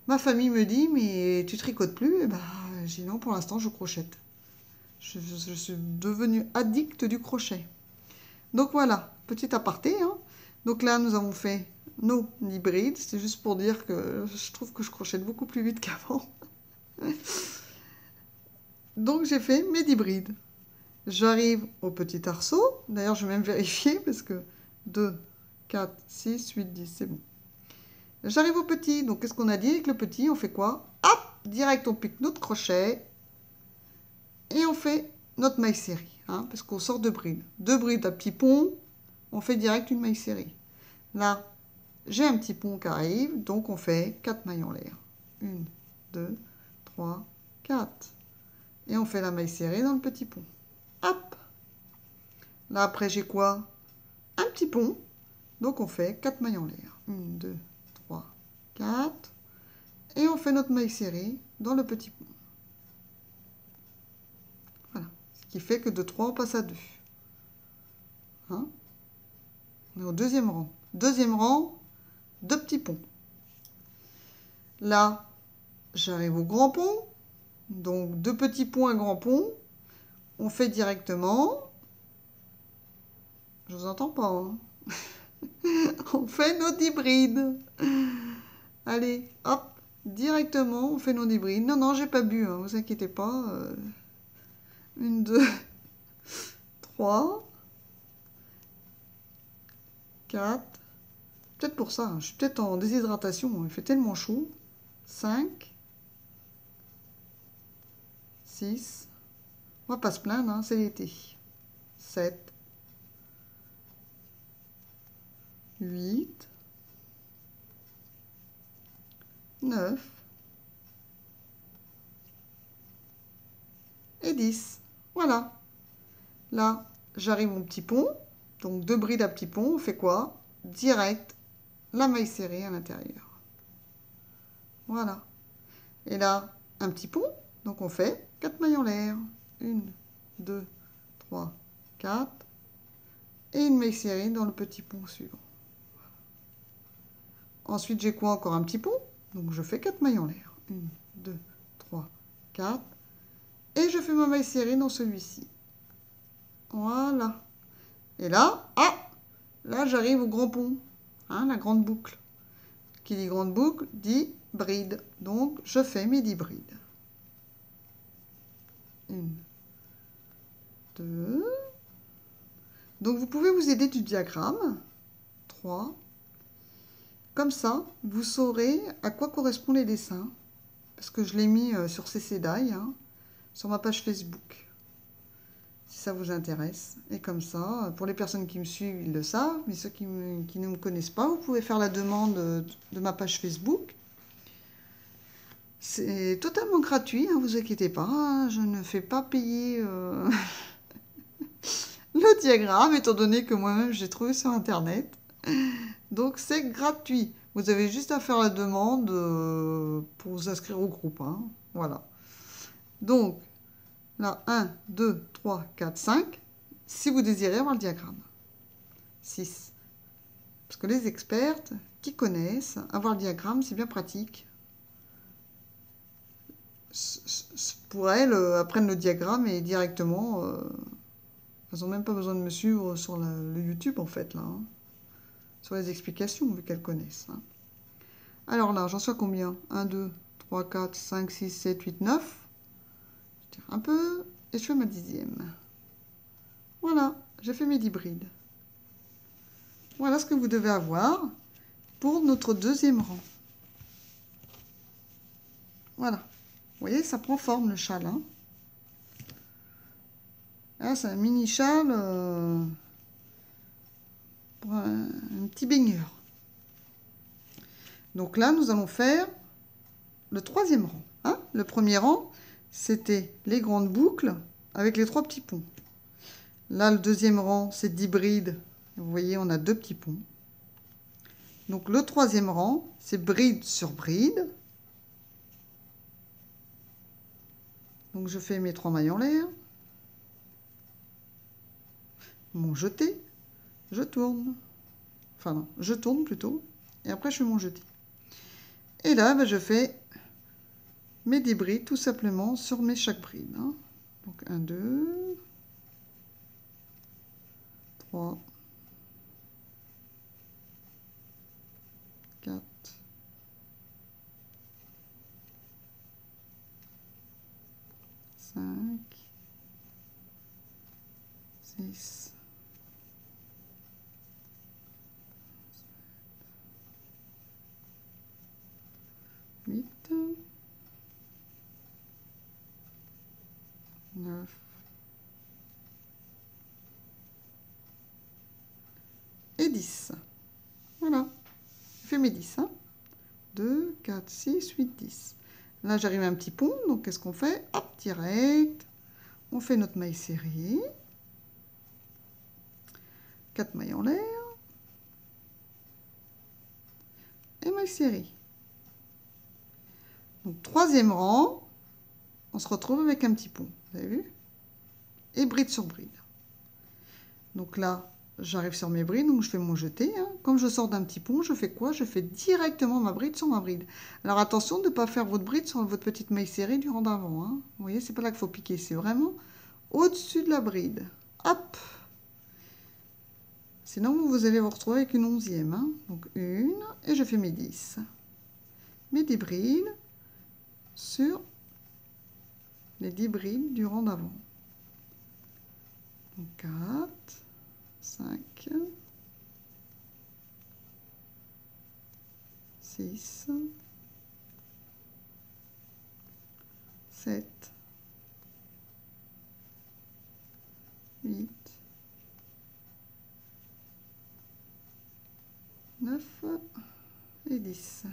ma famille me dit, mais tu tricotes plus? Et eh ben, j'ai non, pour l'instant, je crochette. Je, suis devenue addict du crochet. Donc voilà, petit aparté. Hein. Donc là, nous avons fait nos hybrides. C'est juste pour dire que je trouve que je crochette beaucoup plus vite qu'avant. <laughs> Donc j'ai fait mes hybrides. J'arrive au petit arceau. D'ailleurs, je vais même vérifier parce que 2, 4, 6, 8, 10, c'est bon. J'arrive au petit. Donc qu'est-ce qu'on a dit avec le petit? On fait quoi? Hop Direct, on pique notre crochet. Et on fait notre maille série. Hein, parce qu'on sort de brides. Deux brides à petit pont. On fait direct une maille série. Là, j'ai un petit pont qui arrive, donc on fait 4 mailles en l'air. 1, 2, 3, 4. Et on fait la maille serrée dans le petit pont. Hop Là, après, j'ai quoi? Un petit pont. Donc, on fait 4 mailles en l'air. 1, 2, 3, 4. Et on fait notre maille serrée dans le petit pont. Voilà. Ce qui fait que de 3, on passe à 2. Hein? Au deuxième rang. Deuxième rang, deux petits ponts. Là, j'arrive au grand pont. Donc, deux petits ponts, un grand pont. On fait directement. Je vous entends pas. Hein? <laughs> on fait notre hybride. Allez, hop, directement, on fait nos hybrides. Non, non, j'ai pas bu, hein, vous inquiétez pas. Euh, une, deux, trois, quatre. Peut-être pour ça, hein, je suis peut-être en déshydratation, il fait tellement chaud. 5, 6, on va pas se plaindre, hein, c'est l'été. 7, 8, 9 et 10. Voilà. Là, j'arrive au petit pont. Donc deux brides à petit pont, on fait quoi? Direct, la maille serrée à l'intérieur. Voilà. Et là, un petit pont. Donc on fait 4 mailles en l'air. 1, 2, 3, 4. Et une maille serrée dans le petit pont suivant. Ensuite, j'ai quoi? Encore un petit pont. Donc je fais 4 mailles en l'air. 1, 2, 3, 4. Et je fais ma maille serrée dans celui-ci. Voilà. Et là, ah Là, j'arrive au grand pont. Hein, la grande boucle. Qui dit grande boucle dit bride. Donc, je fais mes 10 brides. 1, 2. Donc, vous pouvez vous aider du diagramme. 3, comme ça, vous saurez à quoi correspondent les dessins, parce que je l'ai mis euh, sur CC hein, sur ma page Facebook, si ça vous intéresse. Et comme ça, pour les personnes qui me suivent, ils le savent, mais ceux qui, ne me connaissent pas, vous pouvez faire la demande de ma page Facebook. C'est totalement gratuit, ne hein, vous inquiétez pas, je ne fais pas payer euh, <laughs> le diagramme, étant donné que moi-même j'ai trouvé sur Internet. Donc c'est gratuit. Vous avez juste à faire la demande euh, pour vous inscrire au groupe. Hein. Voilà. Donc, là, 1, 2, 3, 4, 5. Si vous désirez avoir le diagramme. 6. Parce que les expertes qui connaissent, avoir le diagramme, c'est bien pratique. Pour elles, euh, apprennent le diagramme et directement, euh, elles n'ont même pas besoin de me suivre sur le YouTube en fait là. Hein sur les explications, vu qu'elles connaissent. Hein. Alors là, j'en suis à combien? 1, 2, 3, 4, 5, 6, 7, 8, 9. Un peu et je fais ma dixième. Voilà, j'ai fait mes 10 brides. Voilà ce que vous devez avoir pour notre deuxième rang. Voilà. Vous voyez, ça prend forme le châle. Hein. Ah, c'est un mini châle. Euh, un, petit baigneur. Donc là, nous allons faire le troisième rang. Hein. le premier rang, c'était les grandes boucles avec les trois petits ponts. Là, le deuxième rang, c'est d'hybride. Vous voyez, on a deux petits ponts. Donc le troisième rang, c'est bride sur bride. Donc je fais mes trois mailles en l'air. Mon jeté je tourne. Enfin non, je tourne plutôt. Et après, je fais mon jeté. Et là, ben, je fais mes 10 brides tout simplement sur mes chaque bride. Hein. Donc 1, 2, 3, 4, 5, 6, 8, 9, et 10. Voilà, je fais mes 10. 2, 4, 6, 8, 10. Là, j'arrive à un petit pont, donc qu'est-ce qu'on fait? Hop, direct. On fait notre maille serrée. 4 mailles en l'air. Et maille serrée. Donc, troisième rang, on se retrouve avec un petit pont. Vous avez vu Et bride sur bride. Donc là, j'arrive sur mes brides, donc je fais mon jeté. Hein. Comme je sors d'un petit pont, je fais quoi? Je fais directement ma bride sur ma bride. Alors attention de ne pas faire votre bride sur votre petite maille serrée du rang d'avant. Hein. Vous voyez, c'est pas là qu'il faut piquer, c'est vraiment au-dessus de la bride. Hop Sinon, vous allez vous retrouver avec une onzième. Hein. Donc une, et je fais mes 10. Mes 10 brides sur les 10 brides du rang d'avant. Donc 4, 5, 6, 7, 8, 9 et 10.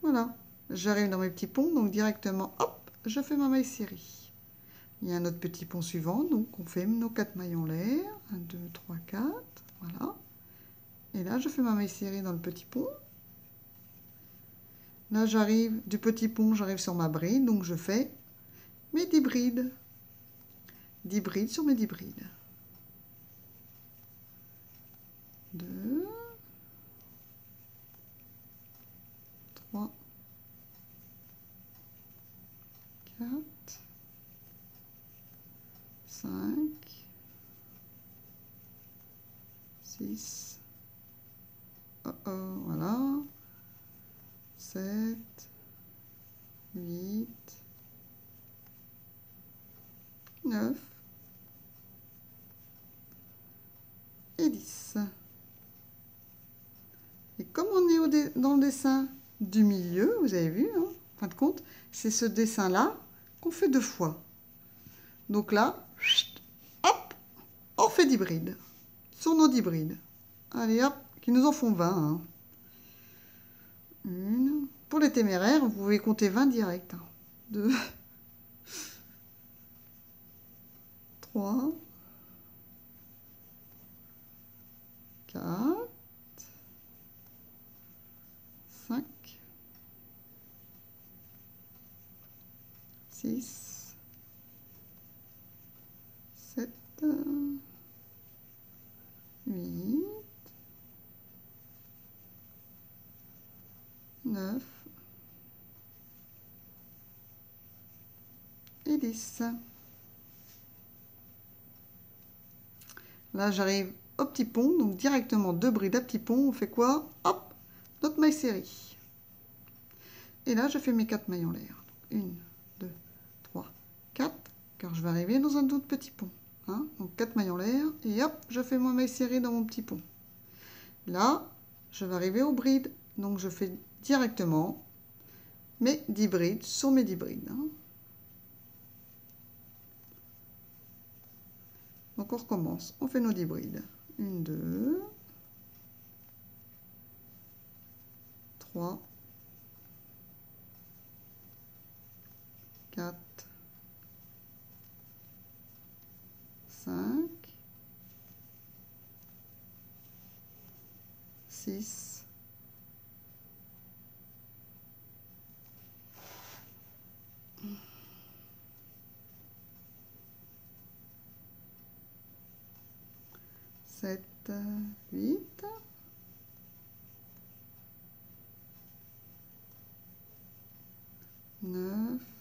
Voilà, j'arrive dans mes petits ponts, donc directement, hop, je fais ma maille série. Il y a un autre petit pont suivant, donc on fait nos 4 mailles en l'air. 1, 2, 3, 4, voilà. Et là, je fais ma maille série dans le petit pont. Là, j'arrive du petit pont, j'arrive sur ma bride, donc je fais mes 10 brides. 10 brides sur mes 10 brides. 2, 3, 4, 5, 6, oh oh, voilà, 7, 8, 9 et 10. Et comme on est dans le dessin du milieu, vous avez vu, hein, en fin de compte, c'est ce dessin-là qu'on fait deux fois. Donc là, hop, on fait d'hybrides, sur nos hybrides. Allez hop, qui nous en font 20. Hein. Pour les téméraires, vous pouvez compter 20 direct. 2, 3, 4, 5, 6, 7, 8, 9 et 10. Là, j'arrive au petit pont, donc directement deux brides à petit pont. On fait quoi? Hop, notre maille série. Et là, je fais mes quatre mailles en l'air. Une, je vais arriver dans un autre petit pont. Hein donc quatre mailles en l'air, et hop, je fais ma maille serrée dans mon petit pont. Là, je vais arriver aux brides, donc je fais directement mes 10 brides sur mes 10 brides. Hein. Donc on recommence, on fait nos 10 brides. 1, 2, 3, 4, 5, 6, 7, 8, neuf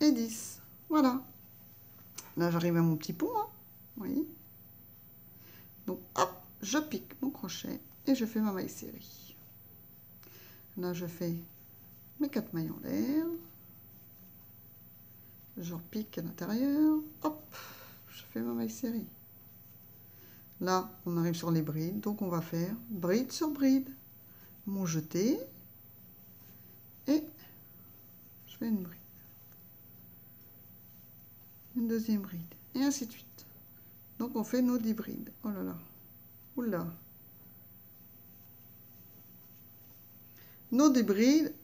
et 10. Voilà. Là, j'arrive à mon petit pont. Hein. Oui. Donc, hop, je pique mon crochet et je fais ma maille série. Là, je fais mes quatre mailles en l'air je repique à l'intérieur, hop, je fais ma maille série. Là, on arrive sur les brides, donc on va faire bride sur bride. Mon jeté, et je fais une bride. Une deuxième bride, et ainsi de suite. Donc on fait nos 10 brides. Oh là là, oula. Nos 10 brides,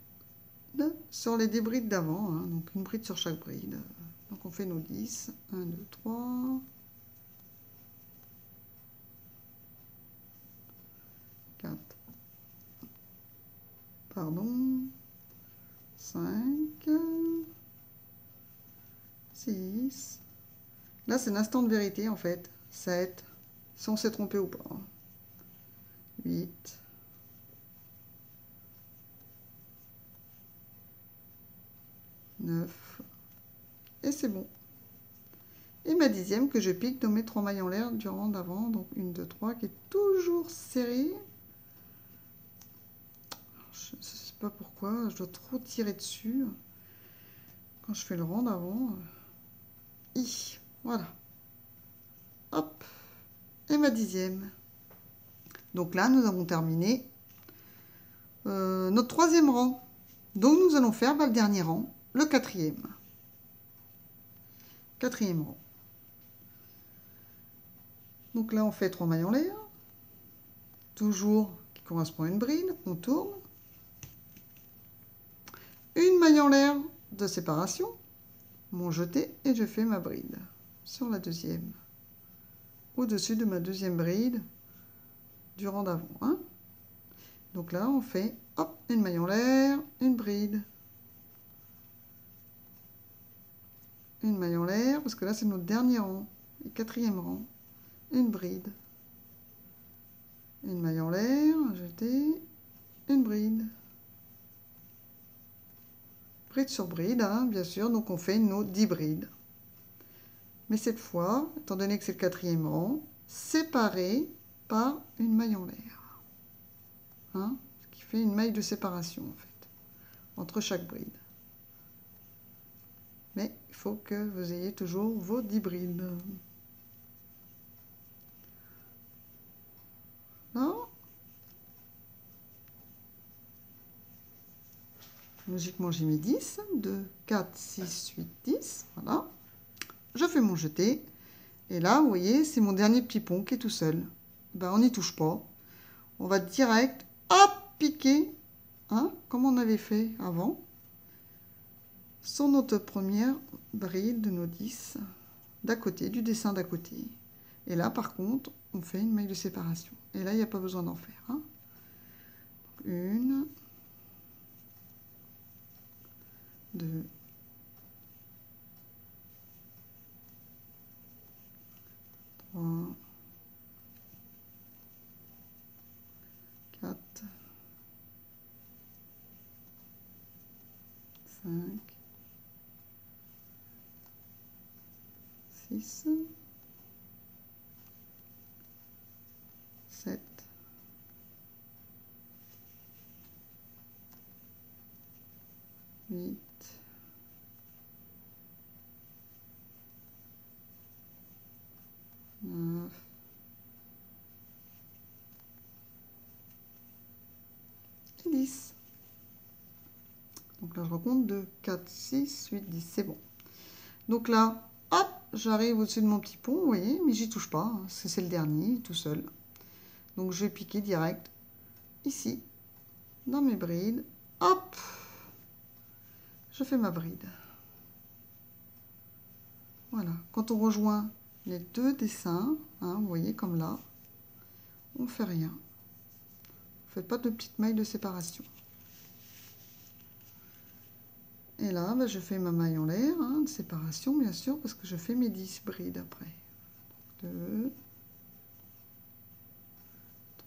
sur les débrides d'avant, hein. donc une bride sur chaque bride. Donc on fait nos 10, 1, 2, 3, 4, pardon, 5, 6, là c'est l'instant de vérité en fait, 7, si on s'est trompé ou pas, 8, 9 et c'est bon. Et ma dixième que je pique dans mes trois mailles en l'air du rang d'avant. Donc une, deux, trois qui est toujours serrée. Je ne sais pas pourquoi, je dois trop tirer dessus. Quand je fais le rang d'avant. Voilà. Hop. Et ma dixième. Donc là, nous avons terminé euh, notre troisième rang. Donc nous allons faire bah, le dernier rang, le quatrième. Quatrième rang. Donc là, on fait trois mailles en l'air. Toujours qui correspond à une bride. On tourne. Une maille en l'air de séparation. Mon jeté et je fais ma bride sur la deuxième. Au-dessus de ma deuxième bride du rang d'avant. Hein. Donc là, on fait une maille en l'air, une bride. Une maille en l'air, parce que là, c'est notre dernier rang, le quatrième rang. Une bride. Une maille en l'air, jeter, une bride. Bride sur bride, hein, bien sûr, donc on fait nos 10 brides. Mais cette fois, étant donné que c'est le quatrième rang, séparé par une maille en l'air. Hein, ce qui fait une maille de séparation en fait, entre chaque bride. Mais il faut que vous ayez toujours vos 10 brides. Non Logiquement, j'ai mis 10. 2, 4, 6, 8, 10. Voilà. Je fais mon jeté. Et là, vous voyez, c'est mon dernier petit pont qui est tout seul ben, on n'y touche pas. On va direct, hop, piquer, hein, comme on avait fait avant, sur notre première bride de nos 10 d'à côté, du dessin d'à côté. Et là, par contre, on fait une maille de séparation. Et là, il n'y a pas besoin d'en faire. Hein. Une, deux, 3, 5, 6, 7, 8, 9, et 10. Donc là, je recompte 2, 4, 6, 8, 10. C'est bon. Donc là, hop, j'arrive au-dessus de mon petit pont, vous voyez, mais j'y touche pas, hein, c'est le dernier, tout seul. Donc je vais piquer direct ici, dans mes brides. Hop, je fais ma bride. Voilà, quand on rejoint les deux dessins, hein, vous voyez, comme là, on fait rien. On fait pas de petites mailles de séparation. Et là, bah, je fais ma maille en l'air, hein, de séparation bien sûr, parce que je fais mes 10 brides après. 2,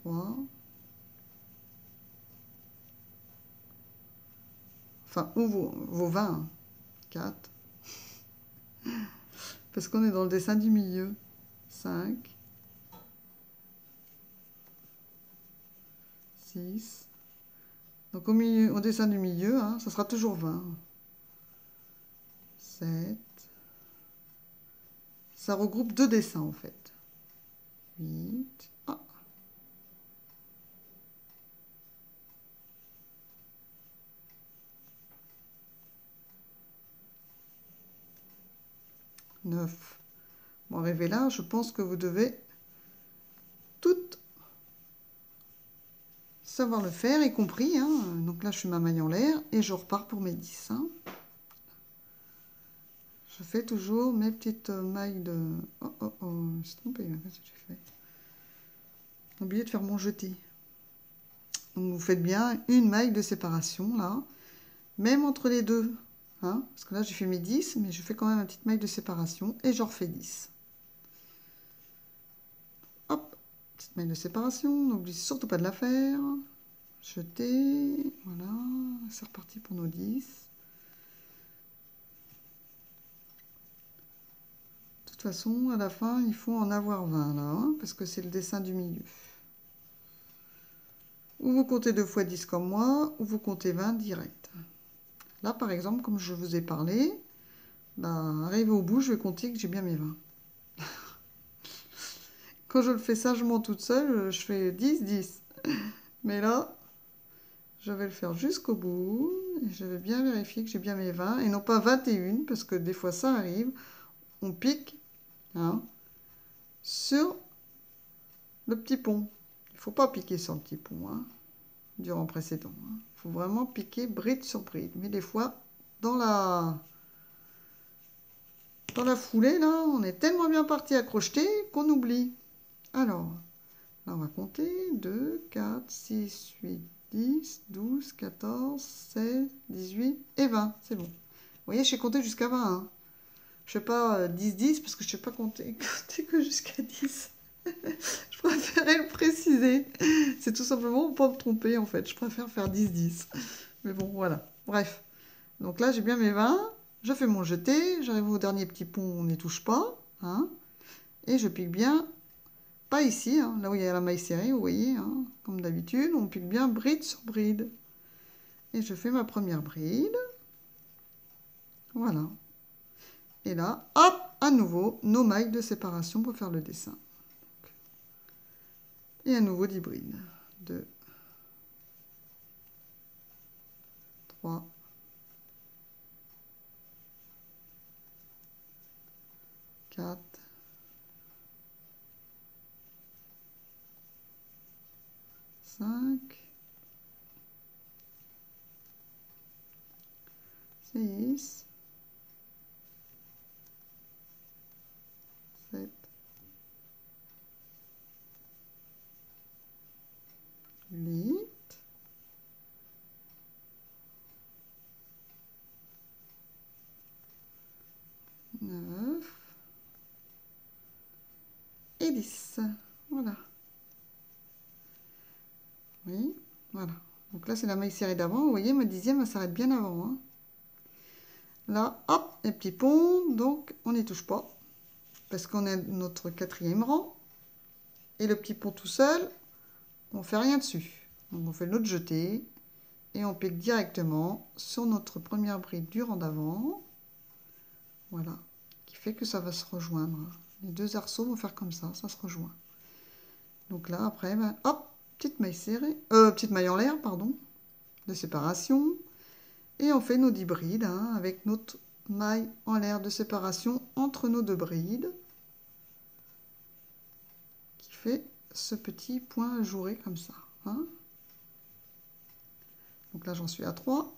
3, enfin, ou vos, vos 20, 4, parce qu'on est dans le dessin du milieu, 5, 6, donc au, milieu, au dessin du milieu, hein, ça sera toujours 20. 7. Ça regroupe deux dessins en fait. 8. Ah. 9. Bon, arrivé là, je pense que vous devez toutes savoir le faire, y compris. Hein. Donc là, je fais ma maille en l'air et je repars pour mes 10. Hein je fais toujours mes petites mailles de... Oh, oh, oh, je suis trompée, qu'est-ce que j'ai fait? J'ai oublié de faire mon jeté. Donc vous faites bien une maille de séparation, là, même entre les deux. Hein Parce que là, j'ai fait mes 10, mais je fais quand même une petite maille de séparation, et j'en refais 10. Hop, petite maille de séparation, n'oubliez surtout pas de la faire. Jeter, voilà, c'est reparti pour nos 10. toute façon, à la fin, il faut en avoir 20 là, hein, parce que c'est le dessin du milieu. Ou vous comptez 2 fois 10 comme moi, ou vous comptez 20 direct. Par exemple, comme je vous ai parlé, bah, arrivé au bout, je vais compter que j'ai bien mes 20. <laughs> Quand je le fais sagement toute seule, je fais 10, 10. Mais là, je vais le faire jusqu'au bout. Et je vais bien vérifier que j'ai bien mes 20 et non pas 21 parce que des fois ça arrive. On pique hein, sur le petit pont. Il ne faut pas piquer sur le petit pont hein, durant précédent. Il faut vraiment piquer bride sur bride. Mais des fois, dans la, dans la foulée, là, on est tellement bien parti à crocheter qu'on oublie. Alors, là, on va compter 2, 4, 6, 8, 10, 12, 14, 16, 18 et 20. C'est bon. Vous voyez, j'ai compté jusqu'à 20. Hein. Je sais pas 10, euh, 10 parce que je ne sais pas compter, <laughs> compter que jusqu'à 10. <laughs> je préférais le préciser. C'est tout simplement pour pas me tromper en fait. Je préfère faire 10, 10. Mais bon, voilà. Bref. Donc là, j'ai bien mes 20. Je fais mon jeté. J'arrive au dernier petit pont, on n'y touche pas. Hein. Et je pique bien pas ici, hein, là où il y a la maille serrée, vous voyez, hein, comme d'habitude, on pique bien bride sur bride. Et je fais ma première bride. Voilà. Et là, hop, à nouveau, nos mailles de séparation pour faire le dessin. Et à nouveau 10 brides. 2, 3, 4, 5, 6, 7, 8, 9 et 10. Voilà. Oui, voilà. Donc là, c'est la maille serrée d'avant. Vous voyez, ma dixième, elle s'arrête bien avant. Hein. Là, hop, les petits ponts. Donc, on n'y touche pas. Parce qu'on est notre quatrième rang. Et le petit pont tout seul, on fait rien dessus. Donc, on fait notre jeté. Et on pique directement sur notre première bride du rang d'avant. Voilà. Qui fait que ça va se rejoindre. Les deux arceaux vont faire comme ça, ça se rejoint. Donc là, après, ben, hop, petite maille serrée, euh, petite maille en l'air, pardon, de séparation. Et on fait nos 10 brides hein, avec notre maille en l'air de séparation entre nos deux brides qui fait ce petit point ajouré comme ça. Hein. Donc là, j'en suis à 3.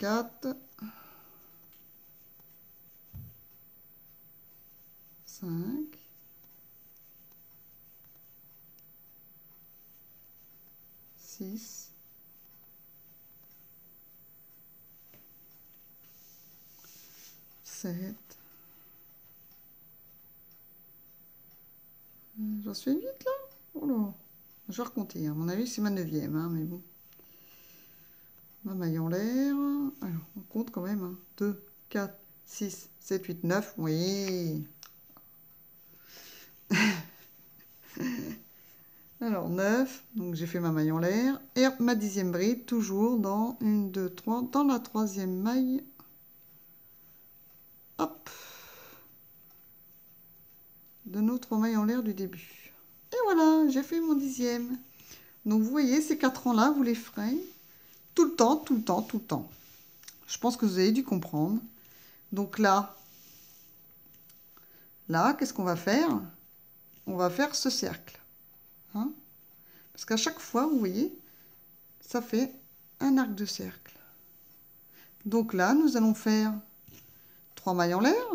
4. 5. 6, 7, J'en suis 8 là Oh Je vais recompter. À mon avis, c'est ma neuvième, hein, mais bon. Ma maille en l'air. Alors, on compte quand même. 2, 4, 6, 7, 8, 9. Oui. <laughs> Alors 9, donc j'ai fait ma maille en l'air. Et ma dixième bride, toujours dans une, 2, 3, dans la troisième maille. Hop De nos trois mailles en l'air du début. Et voilà, j'ai fait mon dixième. Donc vous voyez, ces quatre rangs-là, vous les ferez tout le temps, tout le temps, tout le temps. Je pense que vous avez dû comprendre. Donc là, là, qu'est-ce qu'on va faire? On va faire ce cercle. Hein? Parce qu'à chaque fois, vous voyez, ça fait un arc de cercle. Donc là, nous allons faire 3 mailles en l'air.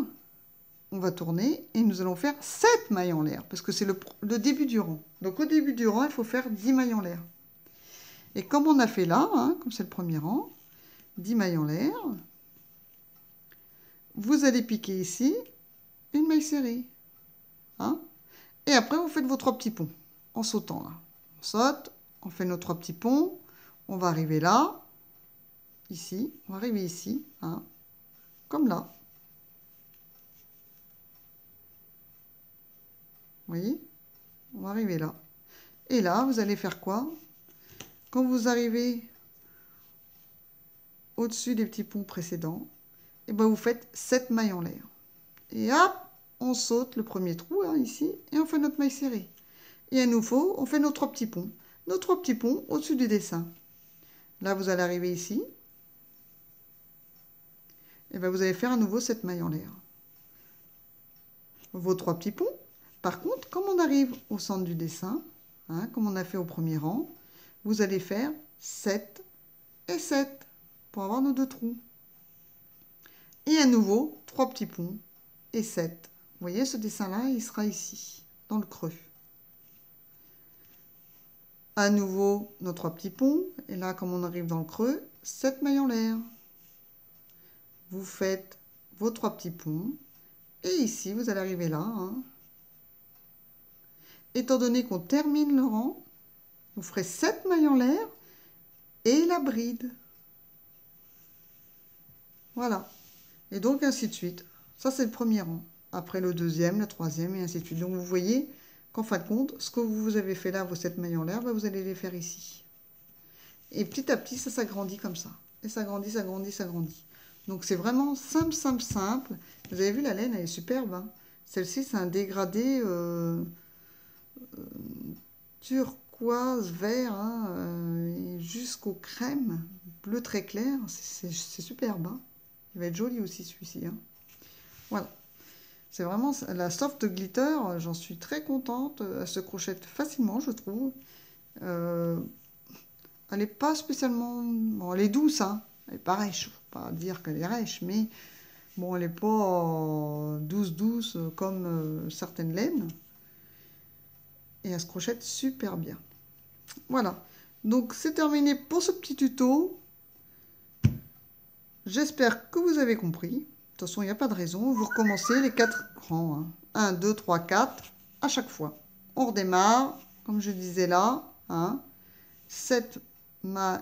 On va tourner et nous allons faire 7 mailles en l'air. Parce que c'est le, début du rang. Donc au début du rang, il faut faire 10 mailles en l'air. Et comme on a fait là, hein, comme c'est le premier rang, 10 mailles en l'air, vous allez piquer ici une maille serrée. Hein. et après, vous faites vos trois petits ponts en sautant là. On saute, on fait nos trois petits ponts, on va arriver là, ici, on va arriver ici, hein, comme là. Voyez On va arriver là. Et là, vous allez faire quoi? Quand vous arrivez au-dessus des petits ponts précédents, et eh ben vous faites 7 mailles en l'air. Et hop, on saute le premier trou, hein, ici, et on fait notre maille serrée. Et à nouveau, on fait nos trois petits ponts. Nos trois petits ponts au-dessus du dessin. Là, vous allez arriver ici. Et bien, vous allez faire à nouveau cette maille en l'air. Vos trois petits ponts. Par contre, comme on arrive au centre du dessin, hein, comme on a fait au premier rang, vous allez faire 7 et 7 pour avoir nos deux trous. Et à nouveau, trois petits ponts et 7. Vous voyez, ce dessin-là, il sera ici, dans le creux. À nouveau, nos trois petits ponts. Et là, comme on arrive dans le creux, 7 mailles en l'air. Vous faites vos trois petits ponts. Et ici, vous allez arriver là. Hein. Étant donné qu'on termine le rang, vous ferez 7 mailles en l'air et la bride. Voilà. Et donc, ainsi de suite. Ça, c'est le premier rang. Après le deuxième, le troisième, et ainsi de suite. Donc, vous voyez qu'en fin de compte, ce que vous avez fait là, vos 7 mailles en l'air, bah, vous allez les faire ici. Et petit à petit, ça s'agrandit comme ça. Et ça grandit, ça grandit, ça grandit. Donc, c'est vraiment simple, simple, simple. Vous avez vu, la laine, elle est superbe. Hein. Celle-ci, c'est un dégradé euh, turquoise, vert, hein, euh, jusqu'au crème, bleu très clair. C'est superbe. Hein. Il va être joli aussi celui-ci. Hein. Voilà. C'est vraiment la soft glitter, j'en suis très contente. Elle se crochette facilement, je trouve. Euh, elle n'est pas spécialement... Bon, elle est douce, hein. Elle n'est pas rêche. Faut pas dire qu'elle est rêche, mais bon, elle n'est pas douce, douce comme euh, certaines laines. Et elle se crochette super bien. Voilà. Donc, c'est terminé pour ce petit tuto. J'espère que vous avez compris. De toute façon, il n'y a pas de raison. Vous recommencez les quatre rangs. 1, 2, 3, 4 à chaque fois. On redémarre, comme je disais là. Hein, 7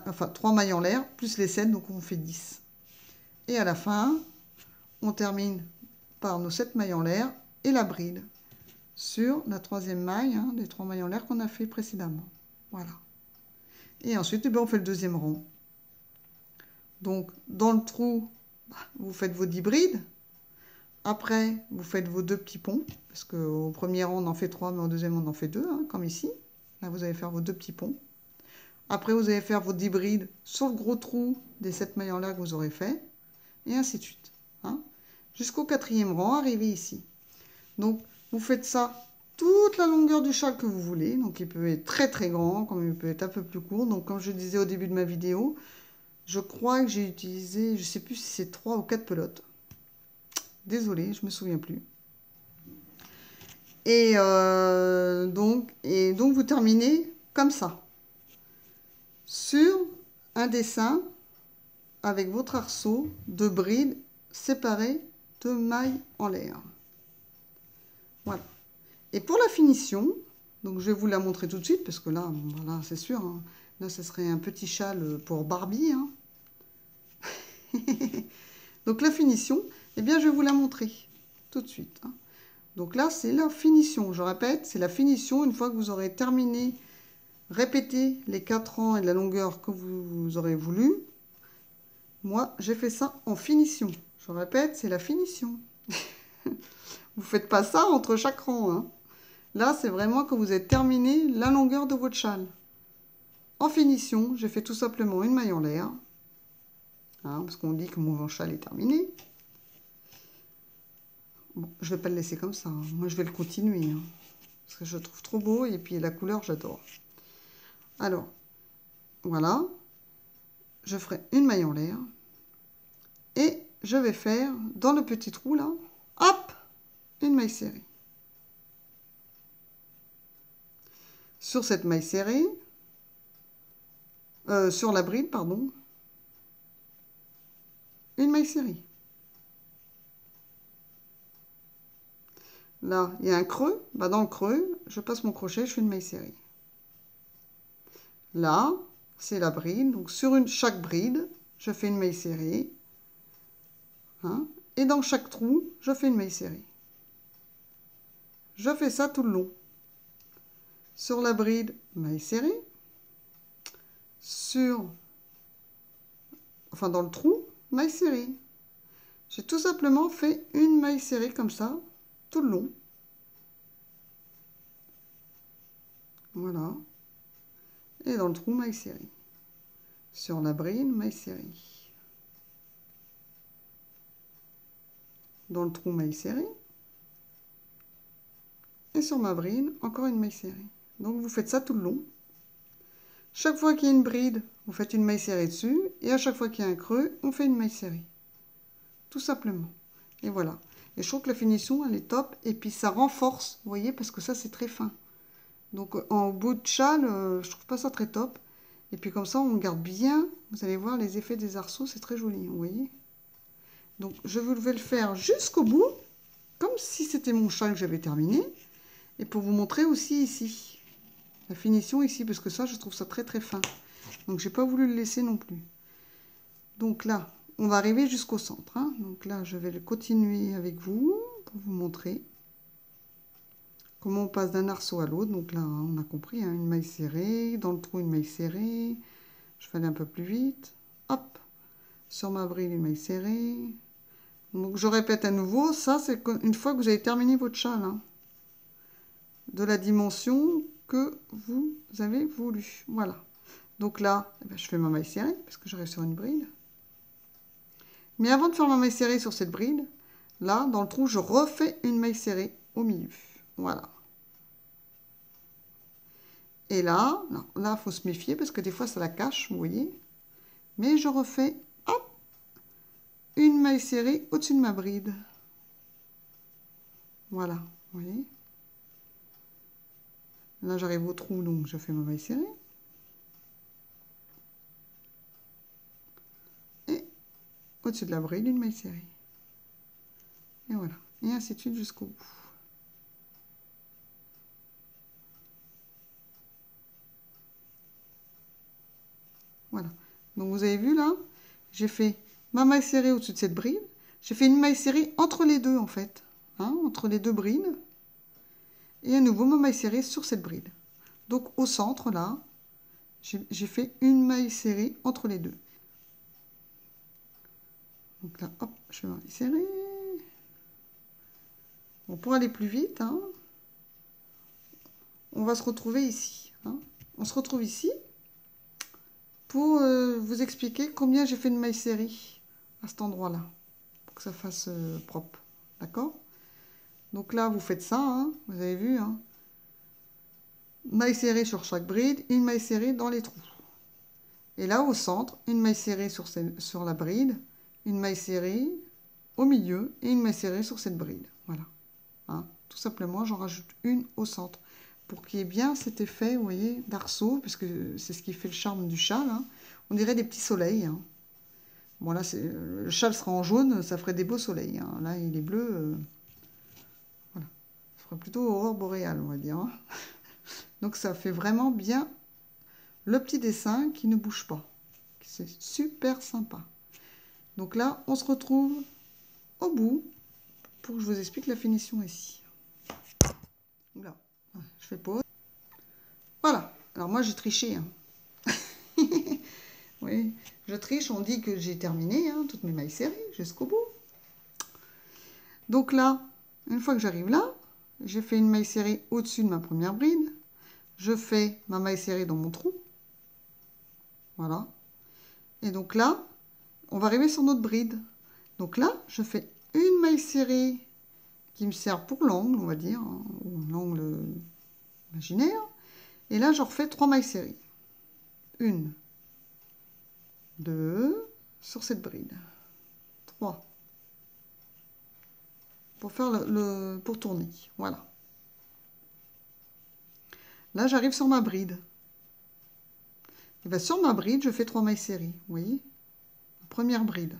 enfin 3 mailles en l'air, plus les 7, donc on fait 10. Et à la fin, on termine par nos 7 mailles en l'air et la bride sur la troisième maille hein, des 3 mailles en l'air qu'on a fait précédemment. Voilà. Et ensuite, eh ben, on fait le deuxième rang. Donc, dans le trou, bah, vous faites vos 10 brides. Après, vous faites vos deux petits ponts, parce qu'au premier rang, on en fait trois, mais au deuxième, on en fait deux, hein, comme ici. Là, vous allez faire vos deux petits ponts. Après, vous allez faire vos 10 brides sur le gros trou des 7 mailles en l'air que vous aurez fait, et ainsi de suite. Hein. Jusqu'au quatrième rang, arrivé ici. Donc, vous faites ça toute la longueur du châle que vous voulez. Donc, il peut être très très grand, comme il peut être un peu plus court. Donc, comme je disais au début de ma vidéo, je crois que j'ai utilisé, je sais plus si c'est 3 ou 4 pelotes. Désolée, je me souviens plus. Et, euh, donc, et donc, vous terminez comme ça. Sur un dessin avec votre arceau de brides séparées de mailles en l'air. Et pour la finition, donc je vais vous la montrer tout de suite parce que là, c'est sûr, hein, Là, ce serait un petit châle pour Barbie. Hein. <laughs> Donc la finition, eh bien, je vais vous la montrer tout de suite. Hein. Donc là, c'est la finition. Je répète, c'est la finition. Une fois que vous aurez terminé, répétez les 4 rangs et la longueur que vous, aurez voulu. Moi, j'ai fait ça en finition. Je répète, c'est la finition. <laughs> vous faites pas ça entre chaque rang. Là, c'est vraiment que vous avez terminé la longueur de votre châle. En finition, j'ai fait tout simplement une maille en l'air, hein, parce qu'on dit que mon châle est terminé. Je vais pas le laisser comme ça, hein. moi je vais le continuer, hein, parce que je trouve trop beau, et puis la couleur, j'adore. Alors, voilà, je ferai une maille en l'air, et je vais faire, dans le petit trou là, hop, une maille serrée. Sur cette maille serrée, euh, sur la bride, pardon, une maille serrée. Là, il y a un creux. Bah, dans le creux, je passe mon crochet, je fais une maille serrée. Là, c'est la bride. Donc, sur une, chaque bride, je fais une maille serrée. Hein, et dans chaque trou, je fais une maille serrée. Je fais ça tout le long. Sur la bride, maille serrée. Sur, enfin dans le trou, maille serrée. J'ai tout simplement fait une maille serrée comme ça, tout le long. Voilà. Et dans le trou, maille serrée. Sur la bride, maille serrée. Dans le trou, maille serrée. Et sur ma bride, encore une maille serrée. Donc vous faites ça tout le long. Chaque fois qu'il y a une bride, vous faites une maille serrée dessus. Et à chaque fois qu'il y a un creux, on fait une maille serrée. Tout simplement. Et voilà. Et je trouve que la finition, elle est top. Et puis ça renforce, vous voyez, parce que ça, c'est très fin. Donc en bout de châle, euh, je trouve pas ça très top. Et puis comme ça, on garde bien. Vous allez voir les effets des arceaux, c'est très joli, vous voyez. Donc je vais le faire jusqu'au bout, comme si c'était mon châle que j'avais terminé. Et pour vous montrer aussi ici, finition ici, parce que ça, je trouve ça très très fin. Donc j'ai pas voulu le laisser non plus. Donc là, on va arriver jusqu'au centre. Hein. Donc là, je vais le continuer avec vous pour vous montrer comment on passe d'un arceau à l'autre. Donc là, on a compris, hein, une maille serrée, dans le trou une maille serrée. Je fais un peu plus vite. Hop, sur ma bride une maille serrée. Donc je répète à nouveau, ça c'est une fois que vous avez terminé votre châle. Hein, de la dimension que vous avez voulu. Voilà. Donc là, eh ben, je fais ma maille serrée, parce que j'arrive sur une bride. Mais avant de faire ma maille serrée sur cette bride, là, dans le trou, je refais une maille serrée au milieu. Voilà. Et là, là, faut se méfier parce que des fois, ça la cache, vous voyez. Mais je refais, une maille serrée au-dessus de ma bride. Voilà, vous voyez. Là, j'arrive au trou, donc je fais ma maille serrée. Et au-dessus de la bride, une maille serrée. Et voilà. Et ainsi de suite jusqu'au bout. Voilà. Donc vous avez vu là, j'ai fait ma maille serrée au-dessus de cette bride. J'ai fait une maille serrée entre les deux en fait. Hein, entre les deux brides. Et à nouveau ma maille serrée sur cette bride. Donc au centre là, j'ai fait une maille serrée entre les deux. Donc là, hop, je fais ma maille pour aller plus vite, hein, on va se retrouver ici. Hein. On se retrouve ici pour euh, vous expliquer combien j'ai fait de maille serrée à cet endroit-là, pour que ça fasse euh, propre. D'accord? Donc là, vous faites ça, hein, vous avez vu, hein. maille serrée sur chaque bride, une maille serrée dans les trous. Et là, au centre, une maille serrée sur, la bride, une maille serrée au milieu et une maille serrée sur cette bride. Voilà. Hein. Tout simplement, j'en rajoute une au centre pour qu'il y ait bien cet effet, vous voyez, d'arceau, parce que c'est ce qui fait le charme du châle. Hein. On dirait des petits soleils. Hein. Bon, là, le châle sera en jaune, ça ferait des beaux soleils. Là, il est bleu. Euh, plutôt aurore boréale, on va dire. Hein. <laughs> Donc, ça fait vraiment bien le petit dessin qui ne bouge pas. C'est super sympa. Donc là, on se retrouve au bout pour que je vous explique la finition ici. Là. Je fais pause. Voilà. Alors moi, j'ai triché. Hein. <laughs> oui, je triche. On dit que j'ai terminé hein, toutes mes mailles serrées jusqu'au bout. Donc là, une fois que j'arrive là, j'ai fait une maille serrée au-dessus de ma première bride. Je fais ma maille serrée dans mon trou. Voilà. Et donc là, on va arriver sur notre bride. Donc là, je fais une maille serrée qui me sert pour l'angle, on va dire, hein, l'angle imaginaire. Et là, je refais trois mailles serrées. Une, deux, sur cette bride. Trois. Pour faire le, pour tourner. Voilà. Là, j'arrive sur ma bride. Et bien, sur ma bride, je fais trois mailles serrées. Vous voyez? Première bride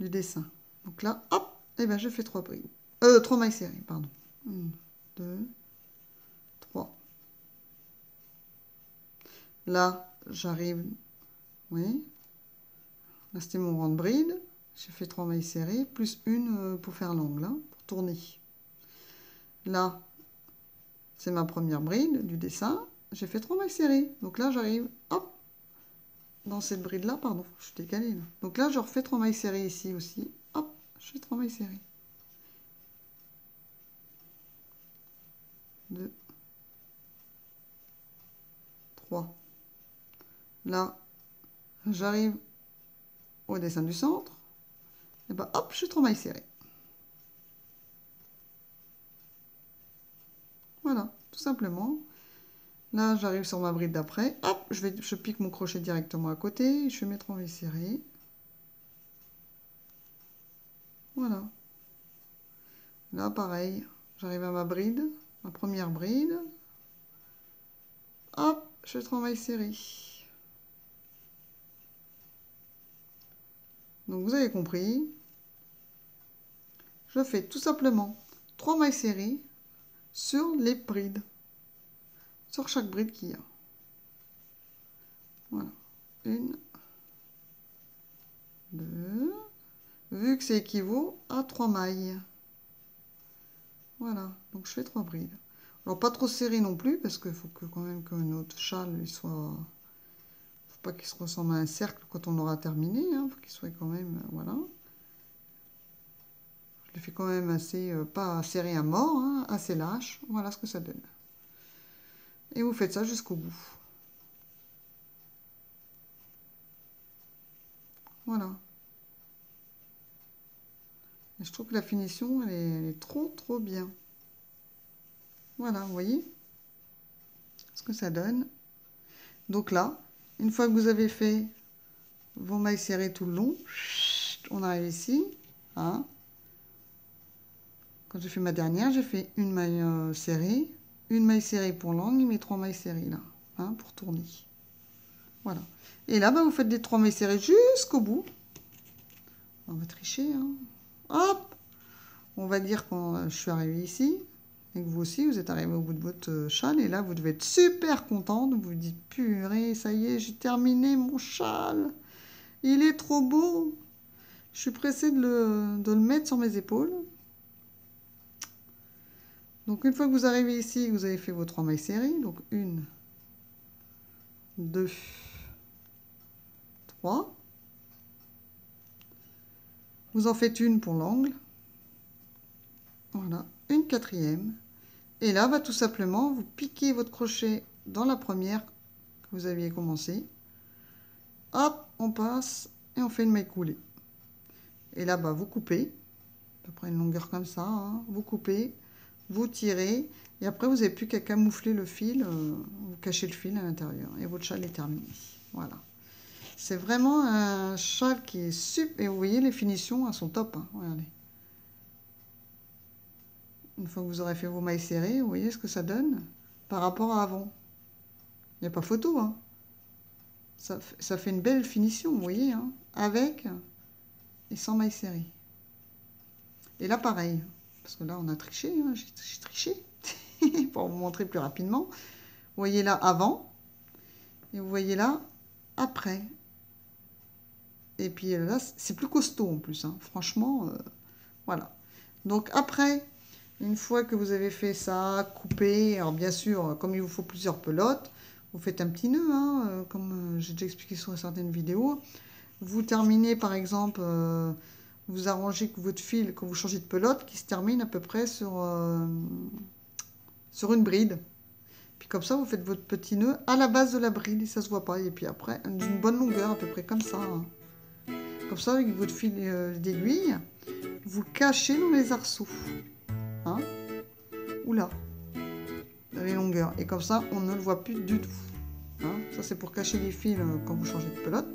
du dessin. Donc là, hop, et bien, je fais trois brides. Euh, trois mailles serrées, pardon. Une, deux, Là, j'arrive, oui. Là, c'était mon rang de bride. J'ai fait trois mailles serrées, plus une euh, pour faire l'angle, hein, pour tourner. Là, c'est ma première bride du dessin. J'ai fait trois mailles serrées. Donc là, j'arrive, hop, dans cette bride-là, pardon, je suis décalée. Donc là, je refais trois mailles serrées ici aussi. Hop, je fais trois mailles serrées. 2, 3. Là, j'arrive au dessin du centre. Et ben hop, je fais trois mailles serrées. Voilà, tout simplement. Là, j'arrive sur ma bride d'après. Hop, je, vais, je pique mon crochet directement à côté. Je vais mettre en mailles serrées. Voilà. Là, pareil. J'arrive à ma bride, ma première bride. Hop, je fais trois mailles serrées. Donc, vous avez compris. Je fais tout simplement trois mailles serrées sur les brides sur chaque bride qu'il y a. Voilà. Une, deux, vu que c'est équivaut à trois mailles. Voilà, donc je fais trois brides. Alors pas trop serré non plus, parce qu'il faut que quand même que notre châle il soit... faut pas qu'il se ressemble à un cercle quand on aura terminé, hein. faut qu'il soit quand même... Voilà. Je fais quand même assez, euh, pas serré à mort, hein, assez lâche. Voilà ce que ça donne. Et vous faites ça jusqu'au bout. Voilà. je trouve que la finition, elle est, trop, trop bien. Voilà, vous voyez ce que ça donne. Donc là, une fois que vous avez fait vos mailles serrées tout le long, on arrive ici. Hein. Quand j'ai fait ma dernière, j'ai fait une maille euh, serrée, une maille serrée pour l'angle, mes trois mailles serrées là, hein, pour tourner. Voilà. Et là, bah, vous faites des trois mailles serrées jusqu'au bout. On va tricher. Hein. Hop On va dire quand euh, je suis arrivée ici, et que vous aussi, vous êtes arrivé au bout de votre euh, châle, et là, vous devez être super contente. Vous vous dites, purée, ça y est, j'ai terminé mon châle. Il est trop beau. Je suis pressée de le, de le mettre sur mes épaules. Donc une fois que vous arrivez ici, vous avez fait vos trois mailles serrées, donc une, deux, trois. Vous en faites une pour l'angle. Voilà, une quatrième. Et là, va tout simplement, vous piquez votre crochet dans la première que vous aviez commencé. Hop, on passe et on fait une maille coulée. Et là, bas vous coupez, à peu près une longueur comme ça, hein. vous coupez, vous tirez, et après vous n'avez plus qu'à camoufler le fil, euh, vous cachez le fil à l'intérieur, et votre châle est terminé. Voilà. C'est vraiment un châle qui est super, et vous voyez les finitions, elles sont top, hein. regardez. Une fois que vous aurez fait vos mailles serrées, vous voyez ce que ça donne par rapport à avant. Il n'y a pas photo, hein. Ça, fait une belle finition, vous voyez, hein, avec et sans mailles serrées. Et là, pareil, parce que là on a triché, hein, j'ai triché, <laughs> pour vous montrer plus rapidement. Vous voyez là avant, et vous voyez là après. Et puis là, c'est plus costaud en plus, hein. franchement, euh, voilà. Donc après, une fois que vous avez fait ça, coupé, alors bien sûr, comme il vous faut plusieurs pelotes, vous faites un petit nœud, hein, euh, comme euh, j'ai déjà expliqué sur certaines vidéos. Vous terminez par exemple vous arrangez que votre fil, quand vous changez de pelote, qui se termine à peu près sur, euh, sur une bride. Puis comme ça, vous faites votre petit nœud à la base de la bride et ça se voit pas. Et puis après, d'une bonne longueur, à peu près comme ça. Hein. Comme ça, avec votre fil euh, d'aiguille, vous cachez dans les arceaux. Hein Ou là, dans les longueurs. Et comme ça, on ne le voit plus du tout. Hein ça, c'est pour cacher les fils euh, quand vous changez de pelote.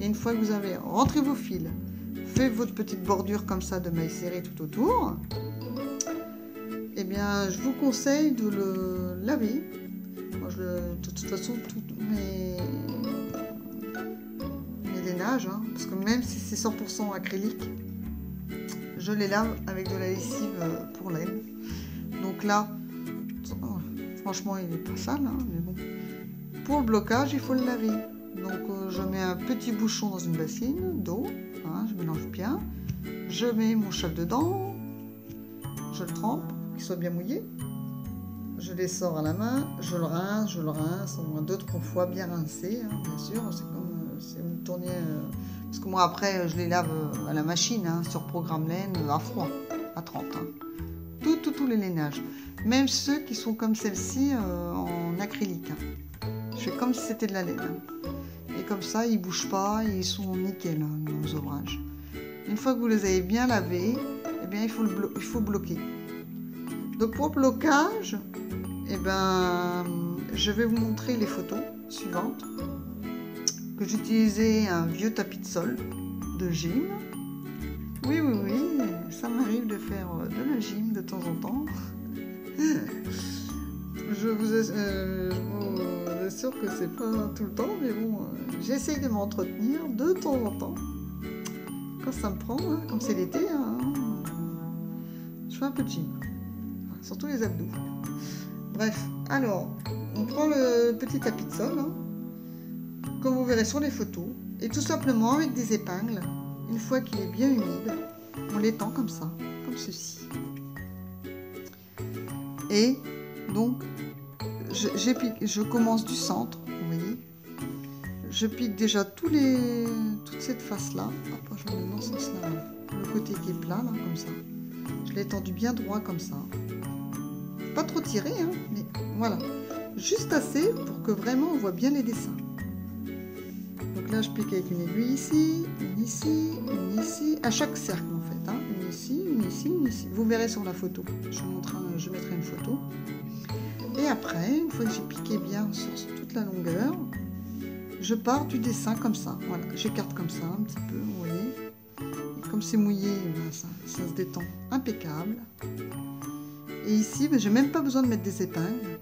Et une fois que vous avez rentré vos fils, votre petite bordure comme ça de maille serrée tout autour, eh bien, je vous conseille de le laver. Moi, je de toute façon, tous mes, mes hein, parce que même si c'est 100% acrylique, je les lave avec de la lessive euh, pour laine. Donc là, oh, franchement, il est pas sale, hein, mais bon. Pour le blocage, il faut le laver. Donc, euh, je mets un petit bouchon dans une bassine d'eau Hein, je mélange bien. Je mets mon châle dedans. Je le trempe, qu'il soit bien mouillé. je les sors à la main, je le rince, je le rince, au moins deux, trois fois bien rincé, hein, bien sûr. C'est comme euh, vous tourniez. Euh, parce que moi, après, je les lave à la machine, hein, sur programme laine, à froid, à 30. Hein. Tout, tout, tous les lainages. Même ceux qui sont comme celle-ci en acrylique. Je fais comme si c'était de la laine. Comme ça, ils bougent pas, ils sont nickel, nos ouvrages. Une fois que vous les avez bien lavés, eh bien, il faut, le il faut bloquer. Donc pour blocage, eh ben, je vais vous montrer les photos suivantes. Que j'utilisais un vieux tapis de sol de gym. Oui, oui, oui, ça m'arrive de faire euh, de la gym de temps en temps. <laughs> je, vous, euh, assure que c'est pas tout le temps, mais bon, euh, j'essaye de m'entretenir de temps en temps ça me prend, hein, comme c'est l'été, hein, je fais un peu de gym. Surtout les abdos. Bref, alors, on prend le petit tapis de sol, hein, comme vous verrez sur les photos, et tout simplement avec des épingles, une fois qu'il est bien humide, on l'étend comme ça, comme ceci. Et donc, je, je commence du centre, vous voyez. Je pique déjà tous les, toute cette face-là le côté qui est plat, là, comme ça. Je l'ai tendu bien droit, comme ça. Pas trop tiré, hein, mais voilà. Juste assez pour que vraiment on voit bien les dessins. Donc là, je pique avec une aiguille ici, une ici, une ici, à chaque cercle en fait. Hein. Une ici, une ici, une ici. Vous verrez sur la photo. Je, montre je mettrai une photo. Et après, une fois que j'ai piqué bien sur toute la longueur, je pars du dessin comme ça. Voilà, j'écarte comme ça un petit peu, vous voyez. comme c'est mouillé, ben, ça, se détend impeccable. Et ici, ben, j'ai même pas besoin de mettre des épingles.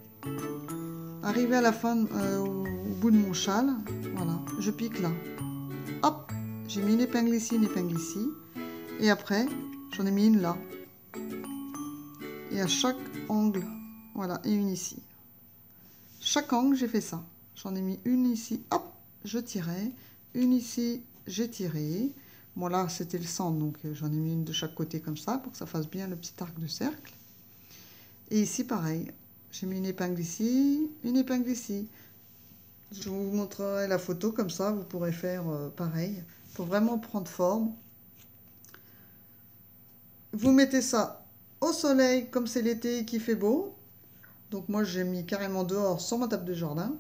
Arrivé à la fin, euh, au, bout de mon châle, voilà, je pique là. Hop, j'ai mis une épingle ici, une épingle ici. Et après, j'en ai mis une là. Et à chaque angle, voilà, et une ici. Chaque angle, j'ai fait ça. J'en ai mis une ici, hop, je tirais. Une ici, j'ai tiré. Bon là, c'était le centre, donc euh, j'en ai mis une de chaque côté comme ça, pour que ça fasse bien le petit arc de cercle. Et ici, pareil. J'ai mis une épingle ici, une épingle ici. Je vous montrerai la photo, comme ça, vous pourrez faire euh, pareil. pour vraiment prendre forme. Vous mettez ça au soleil, comme c'est l'été qui fait beau. Donc moi, j'ai mis carrément dehors sur ma table de jardin.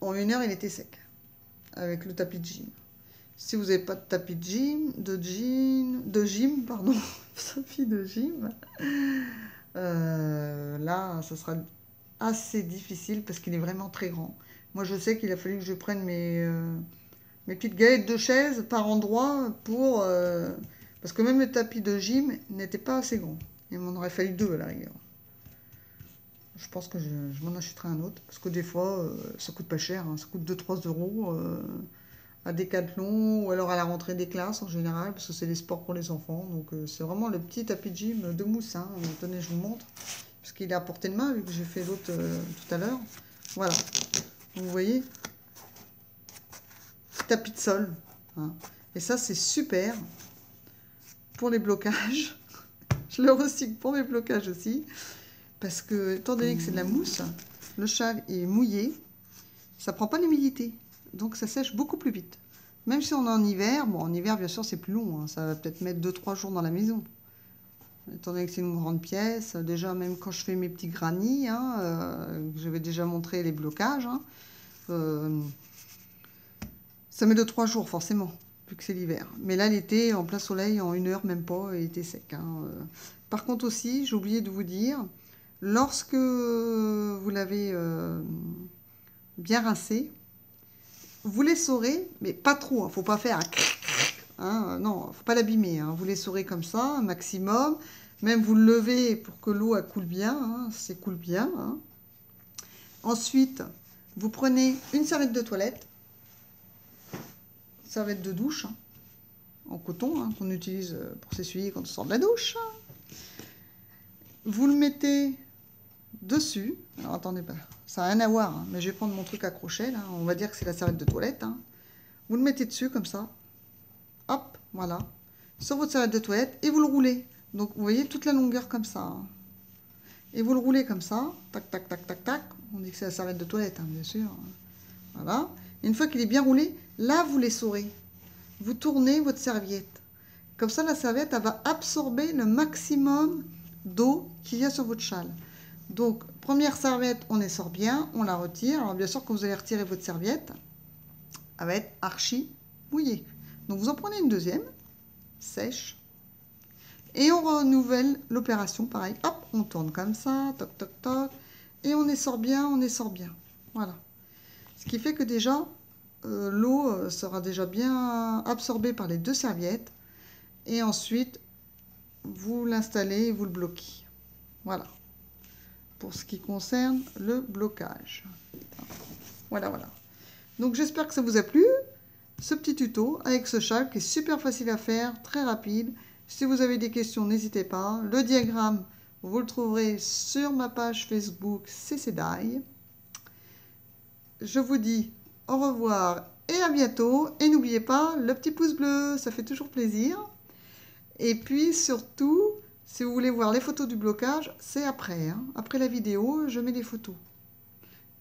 En une heure, il était sec. Avec le tapis de gym. Si vous n'avez pas de tapis de gym, de gym, de gym, pardon, <laughs> tapis de gym, euh, là, ça sera assez difficile parce qu'il est vraiment très grand. Moi, je sais qu'il a fallu que je prenne mes, euh, petites galettes de chaise par endroit pour... Euh, parce que même le tapis de gym n'était pas assez grand. Il m'en aurait fallu deux à la rigueur je pense que je, m'en achèterai un autre. Parce que des fois, euh, ça coûte pas cher. Hein. ça coûte 2-3 euros euh, à Decathlon ou alors à la rentrée des classes en général. Parce que c'est des sports pour les enfants. Donc euh, c'est vraiment le petit tapis de gym de mousse. Hein. Tenez, je vous montre. Parce qu'il est à portée de main vu que j'ai fait l'autre tout à l'heure. Voilà. vous voyez? Tapis de sol. Hein. Et ça, c'est super pour les blocages. Je le recycle pour mes blocages aussi. Parce que, étant donné que c'est de la mousse, le châle est mouillé, ça prend pas l'humidité. Donc ça sèche beaucoup plus vite. Même si on est en hiver, bon en hiver bien sûr c'est plus long, hein. ça va peut-être mettre 2-3 jours dans la maison. Étant donné que c'est une grande pièce, déjà même quand je fais mes petits granits, hein, euh, je vais déjà montrer les blocages, hein, euh, ça met 2-3 jours forcément, que c'est l'hiver. Mais là l'été, en plein soleil, en une heure même pas, il était sec. Euh. Par contre aussi, j'ai oublié de vous dire, Lorsque vous l'avez euh, bien rincé, vous l'essorez, mais pas trop, il hein, ne faut pas faire un hein, non, faut pas l'abîmer, hein, vous l'essorez comme ça, un maximum, même vous le levez pour que l'eau coule bien, c'est coule bien. Ensuite, vous prenez une serviette de toilette, serviette de douche, en coton, qu'on utilise pour s'essuyer quand on sort de la douche. Vous le mettez dessus. Alors attendez, pas, ça n'a rien à voir, hein, mais je vais prendre mon truc à crochet. On va dire que c'est la serviette de toilette. Hein. Vous le mettez dessus, comme ça. Hop, voilà. Sur votre serviette de toilette, et vous le roulez. Donc, vous voyez toute la longueur comme ça. Hein. Et vous le roulez comme ça, tac, tac, tac, tac, tac. On dit que c'est la serviette de toilette, hein, bien sûr. Voilà. une fois qu'il est bien roulé, là, vous l'essorez. Vous tournez votre serviette. Comme ça, la serviette, elle va absorber le maximum d'eau qu'il y a sur votre châle. Donc, première serviette, on essore bien, on la retire. Alors, bien sûr, quand vous allez retirer votre serviette, elle va être archi mouillée. Donc, vous en prenez une deuxième, sèche, et on renouvelle l'opération, pareil. Hop, on tourne comme ça, toc, toc, toc. Et on essore bien, on essore bien. Voilà. Ce qui fait que déjà, euh, l'eau euh, sera déjà bien absorbée par les deux serviettes. Et ensuite, vous l'installez et vous le bloquez. Voilà. Pour ce qui concerne le blocage. Voilà, voilà. Donc j'espère que ça vous a plu, ce petit tuto avec ce châle qui est super facile à faire, très rapide. Si vous avez des questions, n'hésitez pas. Le diagramme, vous le trouverez sur ma page Facebook CCDI. Je vous dis au revoir et à bientôt. Et n'oubliez pas le petit pouce bleu, ça fait toujours plaisir. Et puis surtout, si vous voulez voir les photos du blocage, c'est après. Hein. Après la vidéo, je mets les photos.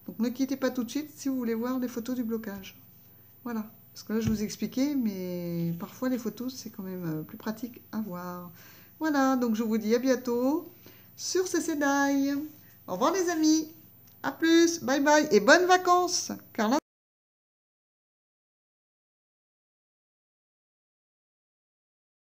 Donc ne quittez pas tout de suite si vous voulez voir les photos du blocage. Voilà. Parce que là, je vous expliquais, mais parfois les photos, c'est quand même euh, plus pratique à voir. Voilà, donc je vous dis à bientôt sur CCDI. Au revoir les amis. À plus. Bye bye. Et bonnes vacances. Carla